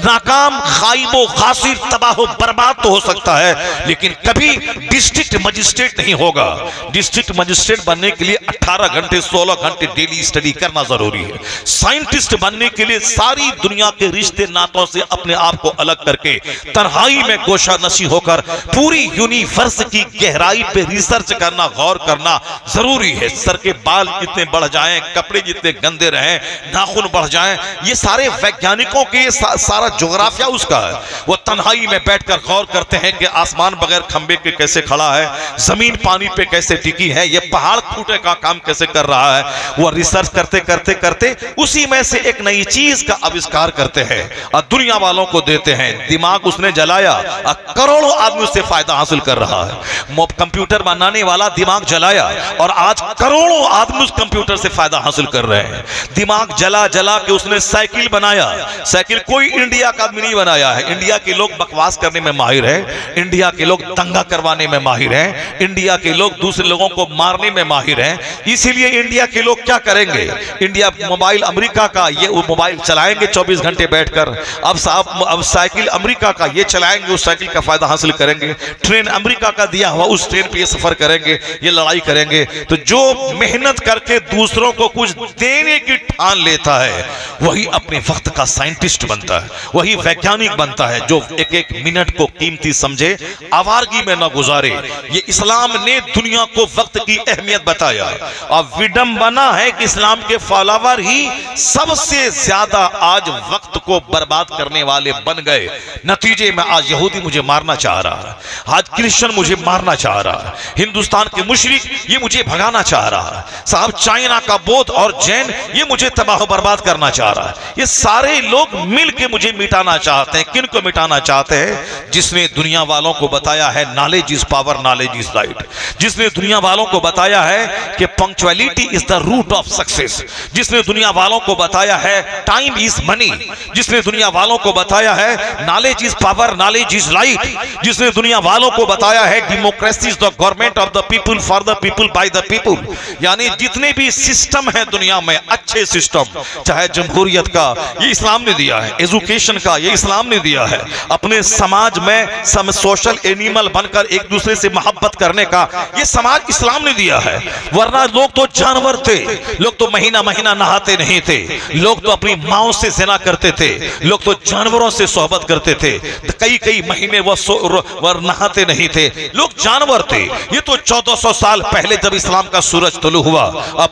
नाकाम, खाइबो, खासिर, तबाह, बर्बाद तो हो सकता है, लेकिन कभी डिस्ट्रिक्ट मजिस्ट्रेट नहीं होगा। डिस्ट्रिक्ट मजिस्ट्रेट बनने के लिए 18 घंटे 16 घंटे डेली स्टडी करना ज़रूरी है। साइंटिस्ट बनने के लिए सारी दुनिया के रिश्ते नातों से अपने आप को अलग करके तन्हाई में गोशा नशी होकर पूरी यूनिवर्स की गहराई पे रिसर्च करना, गौर करना ज़रूरी है। सर के बाल जितने बढ़ जाए, कपड़े जितने गंदे रहे, नाखून बढ़ जाए, ये सारे वैज्ञानिकों के सा, सारा जोग्राफिया उसका है। वो तन्हाई में बैठकर गौर करते हैं कि आसमान बगैर खंबे के कैसे खड़ा है ज़मीन पानी पे कैसे टिकी है ये पहाड़ फूटे का काम कैसे कर रहा है। वो रिसर्च करते करते करते उसी में से एक नई चीज़ का आविष्कार करते हैं और दुनिया वालों को देते हैं। दिमाग उसने जलाया और करोड़ों आदमी उससे फ़ायदा हासिल कर रहा है। कंप्यूटर बनाने वाला दिमाग जलाया और आज करोड़ों आदमी उस कंप्यूटर से फ़ायदा हासिल कर रहे हैं। दिमाग जला जला के उसने साइकिल बनाया साइकिल कोई इंडिया का आदमी नहीं बनाया है। इंडिया के लोग बकवास करने में माहिर है। इंडिया के लोग दंगा करवाने में माहिर हैं। इंडिया के लोग दूसरे लोगों को मारने में माहिर हैं। इसीलिए इंडिया के लोग क्या करेंगे? इंडिया मोबाइल अमेरिका का ये मोबाइल चलाएँगे 24 घंटे बैठकर। अब साहब अब साइकिल अमेरिका का ये चलाएँगे, उस साइकिल का फ़ायदा हासिल करेंगे। ट्रेन अमेरिका का दिया हुआ, उस ट्रेन पे ये सफ़र करेंगे, ये लड़ाई करेंगे। तो जो मेहनत करके दूसरों को कुछ देने की ठान लेता है, वही अपने वक्त का साइंटिस्ट बनता है, वही वैज्ञानिक बनता है जो एक एक मिनट को कीमती समझे, आवारगी में न गुजारे। ये इस्लाम ने दुनिया को वक्त की अहमियत बताया। और विडंबना है कि इस्लाम के फॉलोवर ही सबसे ज़्यादा आज वक्त को बर्बाद करने वाले बन गए। नतीजे में आज यहूदी मुझे मारना चाह रहा है, आज क्रिश्चियन मुझे मारना चाह रहा है, हिंदुस्तान के मुशरिक ये मुझे भगाना चाह रहा है, साहब चाइना का बोध और जैन ये मुझे तबाह बर्बाद करना चाह रहा है। ये सारे लोग मिल के मुझे मिटाना चाहते हैं। किन को मिटाना चाहते हैं? जिसने दुनिया वालों को बताया है knowledge is power knowledge is right जिसने दुनिया वालों को बताया है कि punctuality is the root of success जिसने दुनिया वालों को बताया है टाइम इज़ मनी जिसने दुनिया वालों को बताया है knowledge is power knowledge is light जिसने दुनिया वालों को बताया है democracy is the government of the people for the people by the people यानी जितने भी सिस्टम है दुनिया में, अच्छे सिस्टम चाहे जमहूरियत का, ये इस्लाम ने दिया है एजुकेशन का, ये इस्लाम ने दिया है। अपने समाज में सम सोशल एनिमल बनकर एक दूसरे से मोहब्बत करने का, ये समाज इस्लाम ने दिया है। वरना लोग तो जानवर थे, लोग तो महीना महीना नहाते नहीं थे, लोग तो अपनी माओ से जिना करते थे, लोग तो जानवरों से सोहबत करते थे। तो कई कई महीने वो सो वर नहाते नहीं थे। लोग जानवर थे, ये तो 1400 साल पहले जब इस्लाम का सूरज तुलू हुआ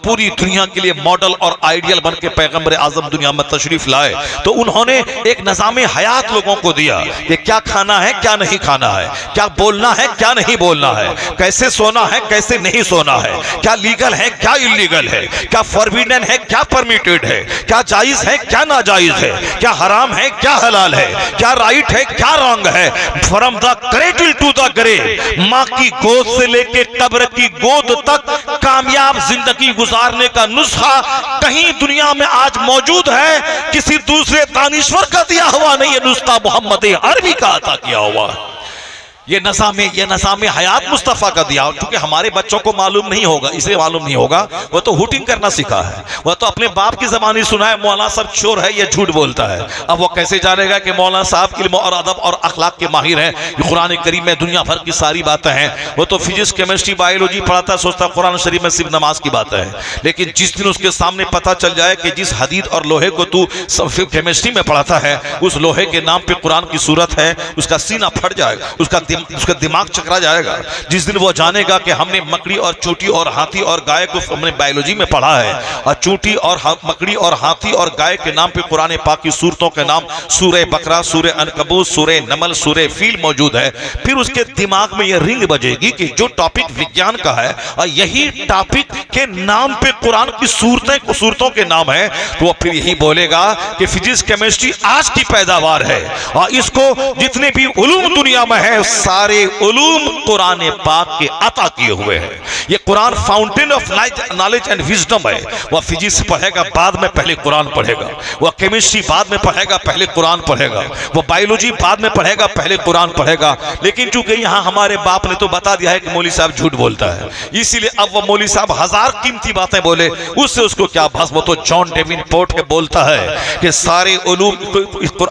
पूरी दुनिया के लिए मॉडल और आइडियल बन के पैगंबर आज़म दुनिया में तशरीफ़ लाए तो उन्होंने एक निज़ाम हयात लोगों को दिया कि क्या खाना है क्या नहीं खाना है क्या बोलना है क्या नहीं बोलना है कैसे सोना है कैसे नहीं सोना है क्या लीगल है क्या इलीगल है क्या फॉरबिडन है क्या परमिटेड है क्या जायज़ है क्या नाजायज है क्या हराम है क्या हलाल है क्या राइट है क्या रॉन्ग है from the cradle to the grave माँ की गोद से लेके कब्र की गोद तक कामयाब ज़िंदगी गुजारने का नुस्खा कहीं दुनिया में आज मौजूद है किसी दूसरे दानिश्वर का दिया हुआ नहीं है नुस्खा मोहम्मद अरबी का अता किया हुआ। ये नज़ाम ये नज़ाम हयात मुस्तफ़ा का दिया, क्योंकि हमारे बच्चों को मालूम नहीं होगा, इसे मालूम नहीं होगा। वो तो हुटिंग करना सीखा है। वह तो अपने बाप की जबानी सुना है मौलाना साहब चोर है, ये झूठ बोलता है। अब वो कैसे जानेगा कि मौलाना साहब इल्म और अदब और अखलाक के माहिर हैं? कुरान करीम में दुनिया भर की सारी बातें हैं। वो तो फिजिक्स, केमिस्ट्री, बायोलॉजी पढ़ाता, सोचता, कुरान शरीफ में सिर्फ़ नमाज़ की बात है। लेकिन जिस दिन उसके सामने पता चल जाए कि जिस हदीद और लोहे को तू केमिस्ट्री में पढ़ाता है, उस लोहे के नाम पे कुरान की सूरत है, उसका सीना फट जाएगा, उसका उसका दिमाग चकरा जाएगा। जिस दिन वो जानेगा कि हमने मकड़ी और चूटी और हाथी और गाय को हमने बायोलॉजी में पढ़ा है, और चूटी और मकड़ी और हाथी और गाय के नाम पे कुरान पाक सूरतों के नाम सूर्य बकरा सूर्य अनकबूत सूर्य नमल सूर्य फील मौजूद है। फिर उसके दिमाग में यह रिंग बजेगी कि जो टॉपिक विज्ञान का है, और यही टॉपिक के नाम पे कुरान की सूरतें, सूरतों के नाम है तो वो फिर यही बोलेगा कि फिजिक्स केमिस्ट्री आज की पैदावार है। और इसको जितने भी उलूम दुनिया में है सारे उलूम कुरान पाक के अता किए हुए हैं। ये Quran fountain of knowledge and wisdom है। वह फिजिक्स पढ़ेगा, बाद में पहले कुरान पढ़ेगा। वह केमिस्ट्री बाद में पढ़ेगा, पहले कुरान पढ़ेगा। वह बायोलॉजी बाद में पढ़ेगा, पहले कुरान पढ़ेगा। लेकिन चूँकि यहाँ हमारे बाप ने तो बता दिया है कि मौली साहब झूठ बोलता है, इसीलिए अब वह मौली साहब हज़ार कीमती बातें बोले। उससे उसको क्या बस वो तो जॉन डेविन पोर्ट के बोलता है कि सारे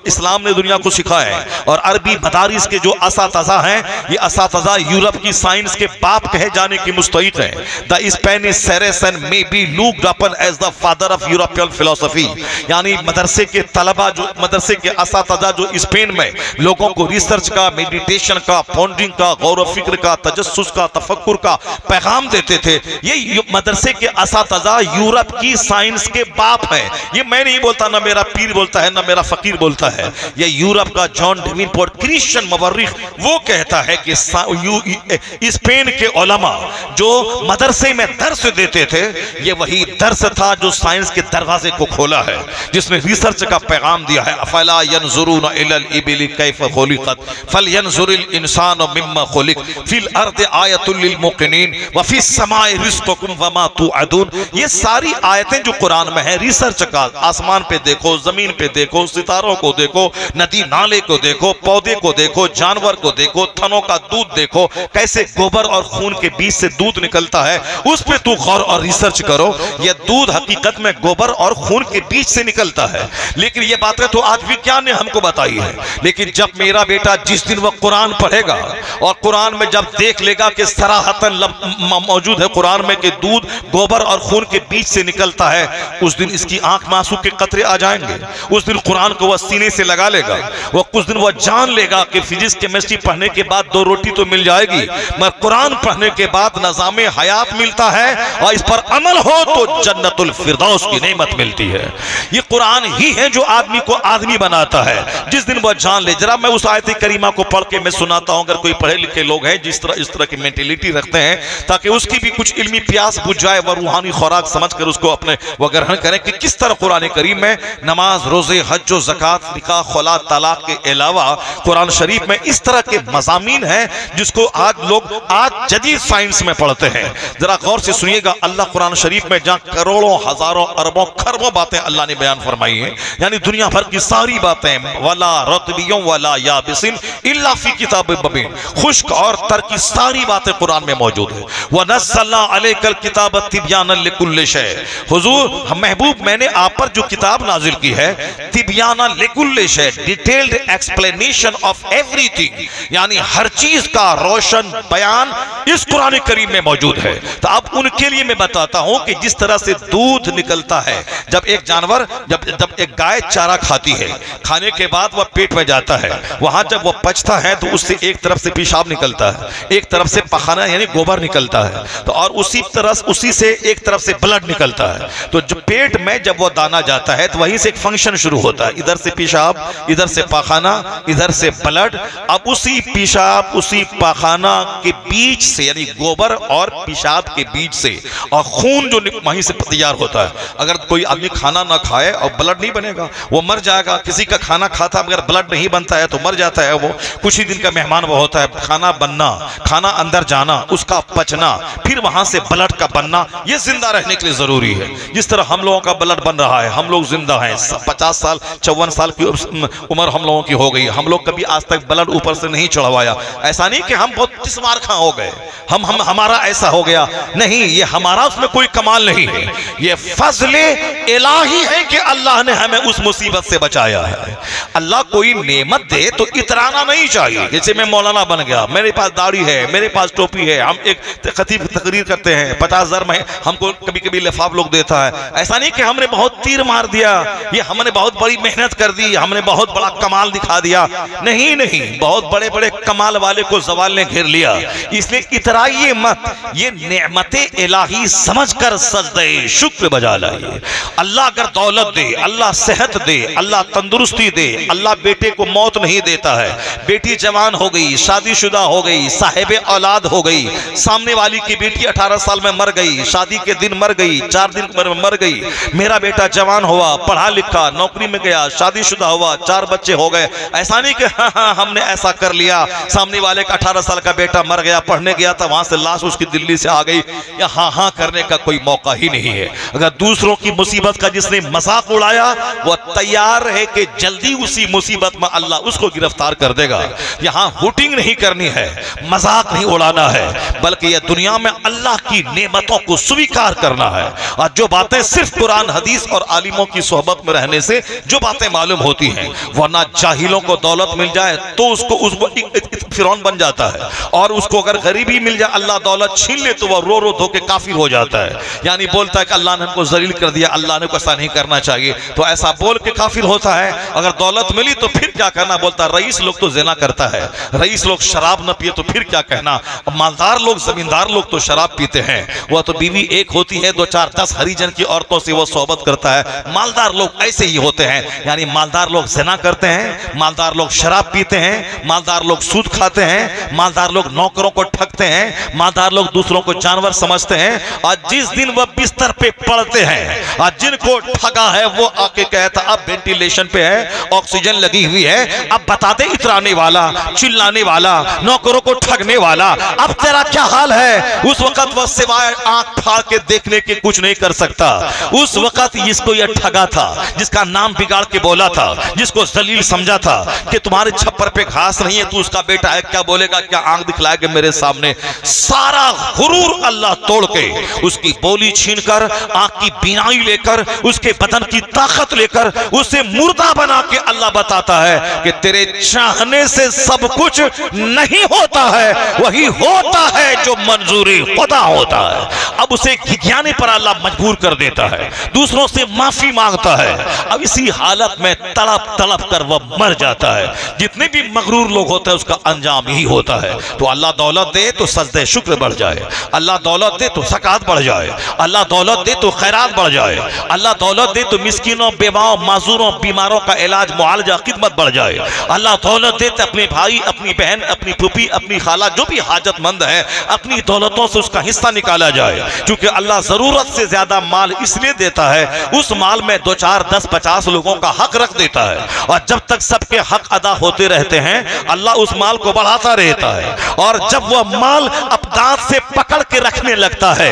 इस्लाम ने दुनिया को सिखाया है और अरबी मदारिस के जो असा हैं, ये असातजा यूरोप की साइंस के बाप कहे जाने की मुस्तक है the Spanish Saracen may be looked upon as the father of European philosophy यानी मदरसे के तलबा जो मदरसे के असातजा जो स्पेन में लोगों को रिसर्च का मेडिटेशन का पॉन्डिंग का गौर फ़िक्र का तजस्स का तफक्र का पैगाम देते थे ये मदरसे के असातजा यूरोप की साइंस के बाप है ये मैं नहीं बोलता ना मेरा पीर बोलता है ना मेरा फकीर बोलता है ये यूरोप का जॉन डेविन पोर्ट क्रिश्चियन मवर्रिख वो कहता है कि स्पेन के ओलमा जो मदरसे में दर्स देते थे, ये वही दर्स था जो साइंस के दरवाजे को खोला है जिसने रिसर्च का पैगाम दिया है। अफला आसमान पे देखो, ज़मीन पे देखो, सितारों को देखो, नदी नाले को देखो, पौधे को देखो, जानवर को देखो थनों का दूध देखो, कैसे गोबर और खून के बीच से दूध निकलता है, उस पर तू गौर और रिसर्च करो, यह दूध हकीकत में गोबर और खून के बीच से निकलता है। लेकिन यह बातें तो आज विज्ञान ने हमको बताई है। लेकिन जब मेरा बेटा जिस दिन वह कुरान पढ़ेगा और कुरान में जब देख लेगा कि सराहतन मौजूद है कुरान में कि दूध गोबर और खून के बीच से निकलता है, उस दिन इसकी आँख में आँसू के कतरे आ जाएँगे। उस दिन कुरान को वह सीने से लगा लेगा। वह कुछ दिन वह जान लेगा कि फिजिक्स, केमिस्ट्री पढ़ने के बाद दो रोटी तो मिल जाएगी। मगर कुरान पढ़ने के बाद नजाम हयात मिलता है और इस पर अमल हो तो जन्नतुल फिरदौस की नेमत मिलती है। ये कुरान ही है जो आदमी को आदमी बनाता है। जिस दिन वह जान ले, जरा मैं उस आयत करीमा को पढ़ के मैं सुनाता हूँ, अगर कोई पढ़े लिखे लोग हैं जिस तरह, इस तरह की मेंटेलिटी रखते हैं, ताकि उसकी भी कुछ इल्मी प्यास बुझ जाए वह रूहानी खुराक समझ कर उसको अपने वह ग्रहण करें कि किस तरह कुरान करीम में नमाज़, रोज़े, हज जक़ात, निकाह खुला तलाक के अलावा कुरान शरीफ में इस तरह के मजामी हैं, जिसको आज लोग आज जदीद साइंस में पढ़ते हैं। जरा गौर से सुनिएगा, अल्लाह कुरान शरीफ में जहाँ करोड़ों, हज़ारों, अरबों, खरबों बातें अल्लाह ने बयान फरमाई हैं, यानी दुनिया भर की सारी बातें, वाला रतबियों, वाला या बिसिन इल्ला फ़ी किताब बबीन खुश्क और तर की सारी बातें कुरान में मौजूद है। वह अलैकल किताब तिबयान हुजूर, महबूब, मैंने आप पर जो किताब नाजिल की है तिबयाना लिकुल्ल शय, डिटेल्ड एक्सप्लेनेशन ऑफ़ एवरीथिंग। यानी हर चीज़ का रोशन, बयान इस कुरान करीम में मौजूद है। तो अब उनके लिए मैं बताता हूँ कि जिस तरह से दूध निकलता है, जब एक जानवर, जब जब एक गाय चारा खाती है, खाने के बाद वह पेट में जाता है, वहाँ जब वह पचता है तो उससे एक तरफ़ से पेशाब निकलता है, एक तरफ़ से पखाना यानी गोबर निकलता है तो और उसी तरह उसी से एक तरफ़ से ब्लड निकलता है। तो जो पेट में जब वह दाना जाता है तो वहीं से एक फ़ंक्शन शुरू होता है, इधर से पेशाब, इधर से पखाना, इधर से ब्लड, अब उसी पेशाब उसी पाखाना के बीच से, यानी गोबर और पेशाब के बीच से, और खून जो वहीं से तैयार होता है। अगर कोई आदमी खाना ना खाए और ब्लड नहीं बनेगा, वो मर जाएगा। किसी का खाना खाता, मगर ब्लड नहीं बनता है तो मर जाता है वो। कुछ ही दिन का मेहमान वो होता है, खाना बनना, खाना अंदर जाना, उसका पचना, फिर वहाँ से ब्लड का बनना, ये ज़िंदा रहने के लिए ज़रूरी है। जिस तरह हम लोगों का ब्लड बन रहा है, हम लोग ज़िंदा हैं। पचास साल, चौवन साल की उम्र हम लोगों की हो गई। हम लोग कभी आज तक ब्लड ऊपर से नहीं चढ़वाया ऐसा नहीं कि हम बहुत जिस्मार खां हो गए। हम हम, हमारा ऐसा हो गया। नहीं, ये हमारा उसमें कोई कमाल नहीं। है ये फजले इलाही है कि अल्लाह ने हमें उस मुसीबत से बचाया है। अल्लाह कोई नेमत दे तो इतराना नहीं चाहिए। जैसे मैं मौलाना बन गया, मेरे पास दाढ़ी है, मेरे पास टोपी है, हम एक खतीब तकरीर करते हैं, पचास हज़ार में हमको कभी कभी लिफाफ लोग देता है। ऐसा नहीं कि हमने बहुत तीर मार दिया, ये हमने बहुत बड़ी मेहनत कर दी, हमने बहुत बड़ा कमाल दिखा दिया। नहीं नहीं, बहुत बड़े बड़े कमाल वाले को जवाल ने घेर लिया। इसलिए इतराइए मत। ये नेमत इलाही समझ कर सजदे, शुक्र बजा लाइए। अल्लाह अगर दौलत दे, अल्लाह सेहत दे, अल्लाह तंदुरुस्ती दे, अल्लाह बेटे को मौत नहीं देता है। बेटी जवान हो गई, शादीशुदा हो गई, साहेब औलाद हो गई, सामने वाली की बेटी 18 साल में मर गई, शादी के दिन मर गई, चार दिन पर मर गई। मेरा बेटा जवान हुआ, पढ़ा लिखा, नौकरी में गया, शादीशुदा हुआ, चार बच्चे हो गए। ऐसा नहीं कि हाँ हाँ हमने ऐसा कर लिया। सामने वाले का अठारह साल का बेटा मर गया, पढ़ने गया था वहाँ से लाश उसकी दिल्ली से आ गई। या हाँ हाँ करने का कोई मौका ही नहीं है। अगर दूसरों की मुसीबत का जिसने मज़ाक उड़ाया वह तैयार है कि जल्दी उसी मुसीबत में अल्लाह उसको गिरफ़्तार कर देगा। यहाँ हुटिंग नहीं करनी है, मज़ाक नहीं उड़ाना है, बल्कि यह दुनिया में अल्लाह की नेमतों को स्वीकार करना है। और जो बातें सिर्फ़ कुरान, हदीस और आलिमों की सोहबत में रहने से जो बातें मालूम होती हैं, वरना जाहिलों को दौलत मिल जाए तो उसको उसको फिरौन बन जाता है। और उसको अगर गरीबी मिल जाए, अल्लाह दौलत छीन ले तो वह रो रो धो के काफिर हो जाता है। यानी बोलता है कि अल्लाह ने हमको जलील कर दिया, अल्लाह ने ऐसा नहीं करना चाहिए। तो ऐसा बोल के काफिर होता है। अगर दौलत मिली तो फिर क्या करना? बोलता है, रईस लोग तो जेना करता है। रईस लोग शराब न पिए तो फिर क्या कहना? मालदार लोग, जमींदार लोग तो शराब पीते हैं। वह तो बीवी एक होती है, दो चार, दस हरिजन की औरतों से वो सोहबत करता है। मालदार लोग ऐसे ही होते हैं। यानी मालदार लोग जेना करते हैं, मालदार लोग शराब पीते हैं, मालदार लोग सूद खाते हैं मालदार लोग नौकरों को ठगते हैं मालदार लोग दूसरों को जानवर समझते हैं और जिस दिन वह बिस्तर पे पड़ते हैं और जिनको ठगा है, वो आके कहता अब वेंटिलेशन पे है, ऑक्सीजन लगी हुई है, अब बता दे इतराने वाला, चिल्लाने वाला, नौकरों को ठगने वाला, अब तेरा क्या हाल है? उस वक्त वह सिवाय आँख फाड़ के देखने के कुछ नहीं कर सकता। उस वक्त इसको यह ठगा था, जिसका नाम बिगाड़ के बोला था, जिसको जलील समझा था, कि तुम्हारे छप्पर पे घास नहीं है, तू उसका बेटा है, क्या बोलेगा, क्या आँख दिखलाएगा मेरे सामने? सारा गुरूर अल्लाह तोड़ के उसकी बोली छीन कर आँख की बीनाई लेकर, उसके बदन की ताकत लेकर, उसे मुर्दा बना के अल्लाह बताता है कि तेरे चाहने से सब कुछ नहीं होता है, वही होता है जो मंजूरी खुदा होता है। अब उसे घिघियाने पर अल्लाह मजबूर कर देता है, दूसरों से माफ़ी माँगता है। अब इसी हालत में तड़प तड़प कर वह मर जाता है। जितने भी मगरूर लोग होते हैं उसका अंजाम यही होता है। तो अल्लाह दौलत दे तो सजदे शुक्र बढ़ जाए। अल्लाह दौलत दे तो सकात बढ़ जाए। अल्लाह दौलत दे तो खैरात बढ़ जाए। अल्लाह दौलत दे तो मिस्किनों बेवाओं माजूरों, बीमारों का इलाज मुआवजा खिदमत बढ़ जाए। अल्लाह दौलत दे तो अपने भाई, अपनी बहन, अपनी फूफी अपनी खाला, जो भी हाजतमंद है, अपनी दौलतों से उसका हिस्सा निकाला जाए। क्योंकि अल्लाह ज़रूरत से ज़्यादा माल इसलिए देता है, उस माल में दो चार, दस, पचास लोगों का हक रख देता है। और जब तक सबके हक अदा होते रहते हैं, अल्लाह उस माल को बढ़ाता रहता है। और जब वह माल अब दांत से पकड़ के रखने लगता है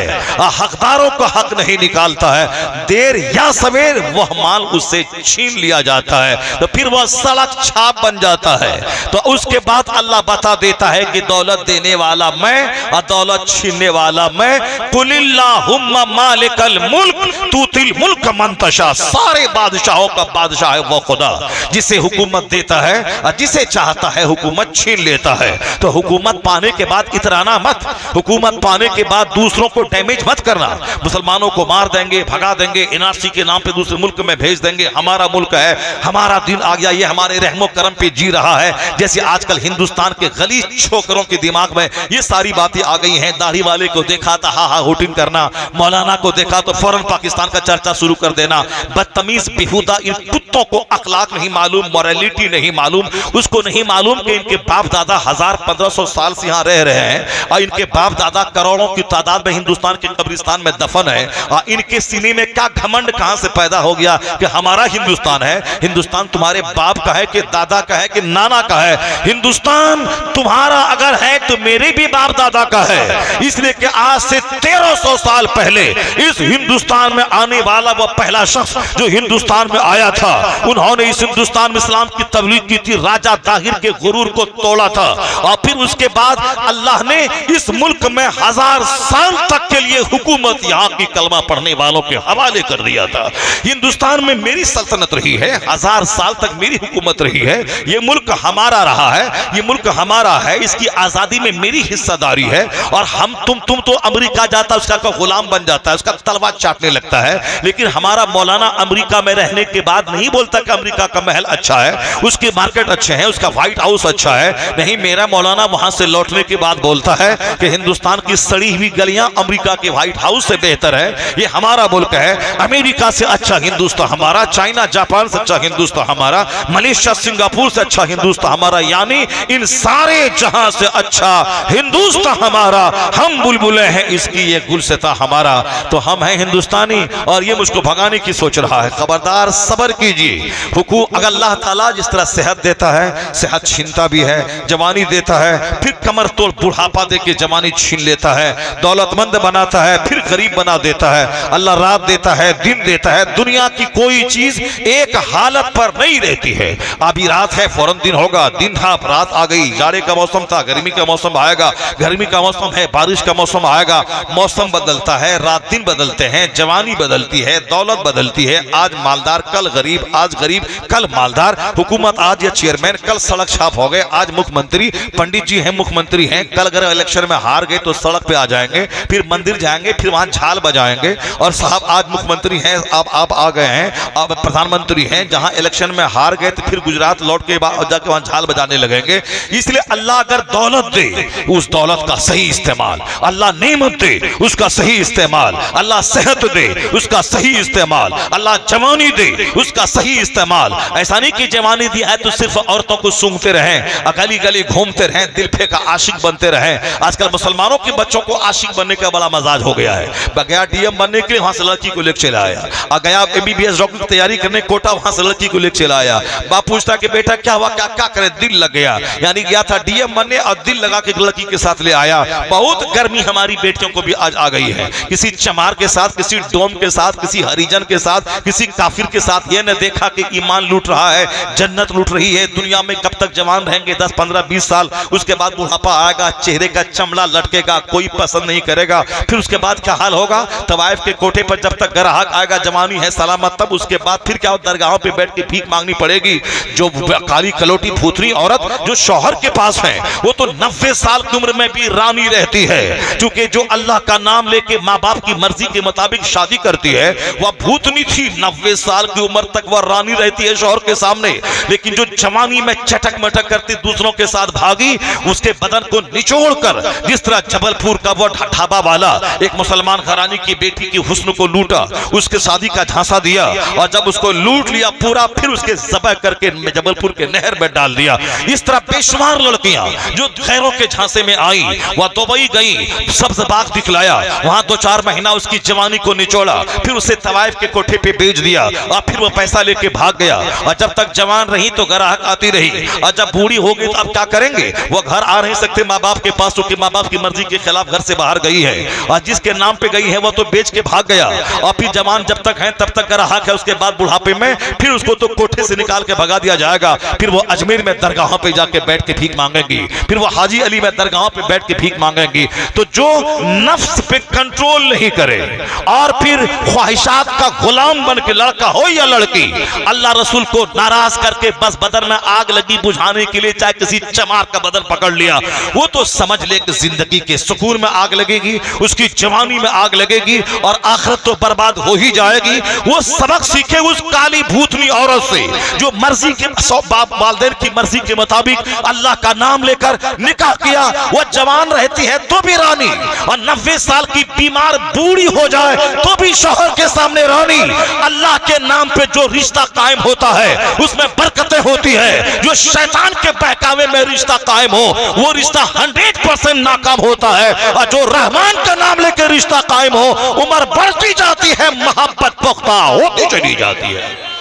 हकदारों का हक नहीं निकालता है। देर या सवेर वह माल उससे छीन लिया जाता है तो फिर वह सड़क छाप बन जाता है। तो उसके बाद अल्लाह बता देता है कि दौलत देने वाला मैं और दौलत छीनने वाला मैं, कुलिल्लाहुम्मा मालिकल मुल्क, तूतिल मुल्क मंतशा। सारे बादशाहों का बादशाह है वो खुदा, जिसे हुकूमत देता है जिसे चाहता है हुकूमत छीन लेता है। तो हुकूमत पाने के बाद इतराना मत। हुकूमत पाने के बाद दूसरों को डैमेज मत करना। मुसलमानों को मार देंगे, भगा देंगे, एनआरसी के नाम पे दूसरे मुल्क में भेज देंगे। हमारा मुल्क है, हमारा दिन आ गया, ये हमारे रहमो करम पे जी रहा है। जैसे आजकल हिंदुस्तान के गली छोकरों के दिमाग में ये सारी बातें आ गई हैं। दाढ़ी वाले को देखा था हा हा होटिंग करना। मौलाना को देखा तो फ़ौरन पाकिस्तान का चर्चा शुरू कर देना। बदतमीज बेहुदा इन कुत्तों को अखलाक नहीं मालूम मॉरलिटी नहीं मालूम। उसको नहीं मालूम कि इनके बाप दादा हज़ार पंद्रह सौ साल से यहाँ रह रहे हैं, और इनके बाप दादा करोड़ों की तादाद में हिंदुस्तान के कब्रिस्तान में दफन है, और इनके सीने में क्या घमंड कहाँ से पैदा हो गया कि हमारा हिंदुस्तान है? हिंदुस्तान तुम्हारे बाप का है कि दादा का है कि नाना का है? हिंदुस्तान तुम्हारा अगर है तो मेरे भी बाप दादा का है। इसलिए कि आज से तेरह सौ साल पहले इस हिंदुस्तान में आने वाला वह पहला शख्स जो हिंदुस्तान में आया था, उन्होंने इस हिंदुस्तान में इस्लाम की तबलीग की थी। राजा ताहिर के गुरूर को तोड़ा था। और फिर उसके बाद अल्लाह ने इस मुल्क में हज़ार साल तक के लिए हुकूमत यहाँ की कलमा पढ़ने वालों के हवाले कर दिया था। हिंदुस्तान में मेरी सल्तनत रही है, हज़ार साल तक मेरी हुकूमत रही है। ये मुल्क हमारा रहा है, ये मुल्क हमारा है, इसकी आज़ादी में मेरी हिस्सेदारी है। और हम, तुम तुम तो अमेरिका जाता, उसका को गुलाम बन जाता है उसका तलवार चाटने लगता है। लेकिन हमारा मौलाना अमेरिका में रहने के बाद नहीं बोलता कि अमेरिका का महल अच्छा है, उसके मार्केट अच्छे हैं, उसका व्हाइट हाउस अच्छा है, नहीं, मेरा मौलाना वहाँ से लौटने के बाद बोलता है कि हिंदुस्तान की सड़ी हुई गलियाँ अमेरिका के व्हाइट हाउस से बेहतर है। ये हमारा मुल्क है, अमेरिका से अच्छा हिंदुस्तान हमारा, चाइना, जापान से अच्छा हिंदुस्तान हमारा, मलेशिया, सिंगापुर से अच्छा हिंदुस्तान हमारा, यानी इन सारे जहाँ से अच्छा हिंदुस्तान हमारा, हम बुलबुले हैं, इसकी ये गुलसता हमारा। तो हम हैं हिंदुस्तानी, और ये मुझको भगाने की सोच रहा है। खबरदार, सबर कीजिए। हुकूक, अगर अल्लाह ताला जिस तरह सेहत देता है, सेहत छीनता भी है, जवानी देता है, फिर कमर तोड़ बुढ़ापा दे के जवानी छीन लेता है, दौलतमंद बनाता है, फिर गरीब बना देता है, अल्लाह रात देता है, दिन देता है, दुनिया की कोई चीज़ एक हालत पर नहीं रहती है। अभी रात है, फ़ौरन दिन होगा, दिन था रात आ गई, जाड़े का मौसम था, गर्मी का मौसम आएगा, गर्मी का मौसम है, बारिश का मौसम आएगा, मौसम बदलता है, रात दिन बदलते हैं, जवानी बदलती है, दौलत बदलती है, आज मालदार, कल गरीब, आज गरीब, कल मालदार, हुकूमत आज या चेयरमैन, कल सड़क छाप हो गए आज मुख्यमंत्री, पंडित जी हैं, मुख्यमंत्री हैं, कल अगर इलेक्शन में हार गए तो सड़क पे आ जाएँगे, फिर मंदिर जाएँगे, फिर वहाँ झाल बजाएँगे। और साहब, आज मुख्यमंत्री हैं अब आप आ गए हैं अब प्रधानमंत्री हैं, जहाँ इलेक्शन में हार गए तो फिर गुजरात लौट के जाके वहाँ झाल बजाने लगेंगे। इसलिए अल्लाह अगर दौलत दे, उस दौलत का सही इस्तेमाल। अल्लाह नेमत दे, उसका सही इस्तेमाल। अल्लाह सेहत दे, उसका सही इस्तेमाल। अल्लाह जवानी दे, उसका सही इस्तेमाल। ऐसा नहीं कि जवानी दिया है तो सिर्फ़ औरतों को सूंघते रहें। गली गली घूमते रहें, दिल फेंका आशिक बनते रहें। आजकल मुसलमानों के बच्चों को आशिक बनने का बड़ा मजाज हो गया है। गया डीएम बनने के लिए वहाँ से लड़की को लेकर चला आया। और गया एमबीबीएस डॉक्टर की तैयारी करने कोटा वहाँ से लड़की को लेकर चला आया। बाप पूछता कि बेटा क्या हुआ, क्या क्या करे? दिल लग गया। यानी गया था डीएम बनने और दिल लगा के लड़की के साथ ले आया। बहुत गर्मी हमारी बेटियों को भी आज आ गई है। किसी चमार के साथ, किसी डोम के साथ, किसी हरिजन के साथ, किसी काफिर के साथ ये न देखा कि ईमान लूट रहा है, जन्नत लूट रही है, दुनिया में कब तक जवान रहेंगे? दस, पंद्रह, बीस साल, उसके बाद बुढ़ापा आएगा, चेहरे का चमड़ा लटकेगा, कोई पसंद नहीं करेगा। फिर उसके बाद क्या हाल होगा? तवाइफ के कोठे पर जब तक ग्राहक आएगा, जवानी है सलामत, तब उसके बाद फिर क्या दरगाहों पे बैठ के भीख मांगनी पड़ेगी? जो काली कलोटी फूथरी औरत जो शौहर के पास है, वो तो नब्बे साल की उम्र में भी रानी रहती है। क्योंकि जो अल्लाह का नाम लेके माँ बाप की मर्ज़ी के मुताबिक शादी करती है, वह भूतनी थी। नब्बे साल की उम्र तक वह रानी रहती है शौहर के सामने। लेकिन जो जवानी में चटक मटक करती दूसरों के साथ भागी, उसके बदन को निचोड़ कर जिस तरह जबलपुर का वो ढाबा वाला, एक मुसलमान घरानी की बेटी की हुस्न को लूटा, उसके शादी का झांसा दिया, और जब उसको लूट लिया पूरा, फिर उसके जबह करके जबलपुर के नहर में डाल दिया। इस तरह बेशुमार लड़कियाँ जो खैरों के झांसे में आई, वह दुबई गई, सब्ज बाग दिखलाया। वहाँ दो चार महीना उसकी जवानी को निचोड़ा, फिर उसे तवाइफ के कोठे पे बेच दिया, और फिर वो पैसा लेके भाग गया। और जब तक जवान रही तो ग्राहक आती रही, और जब बूढ़ी हो गई तो अब क्या करेंगे? वो घर आ नहीं सकते माँ बाप के पास, क्योंकि माँ बाप की मर्ज़ी के खिलाफ घर से बाहर गई है। और जिसके नाम पे गई है वो तो बेच के भाग गया। और फिर जवान जब तक है, तब तक ग्राहक है उसके बाद बुढ़ापे में, फिर उसको तो कोठे से निकाल के भगा दिया जाएगा। फिर वो अजमेर में दरगाहों पे जाके बैठ के भीख मांगेंगी। फिर वो हाजी अली में दरगाहों पे बैठ के भीख मांगेंगी। तो जो नफ्स पे कंट्रोल नहीं करे, और फिर ख्वाहिशात का गुलाम बन के लड़का हो या लड़की, अल्लाह रसूल को नाराज़ करके बस बदर में आग लगी बुझाने के लिए चाहे किसी चमार का बदन पकड़ लिया, वो तो समझ ले कि ज़िंदगी के सुकून में आग लगेगी, उसकी जवानी में आग लगेगी और आखिरत तो बर्बाद हो ही जाएगी। वो सबक सीखे उस काली भूतनी औरत से, जो मर्ज़ी के बाप वालदेन की मर्ज़ी के मुताबिक अल्लाह का नाम लेकर निकाह किया। वो जवान रहती है तो भी रानी और नब्बे साल की बीमार बूढ़ी हो जाए तो भी शोहर के सामने रानी। अल्लाह के नाम पे जो रिश्ता कायम होता है, उसमें बरकतें होती है, जो शैतान के बहकावे में रिश्ता कायम हो, वो रिश्ता हंड्रेड परसेंट नाकाम होता है। और जो रहमान का नाम लेके रिश्ता कायम हो, उम्र बढ़ती जाती है, मोहब्बत पुख्ता होती चली जाती है।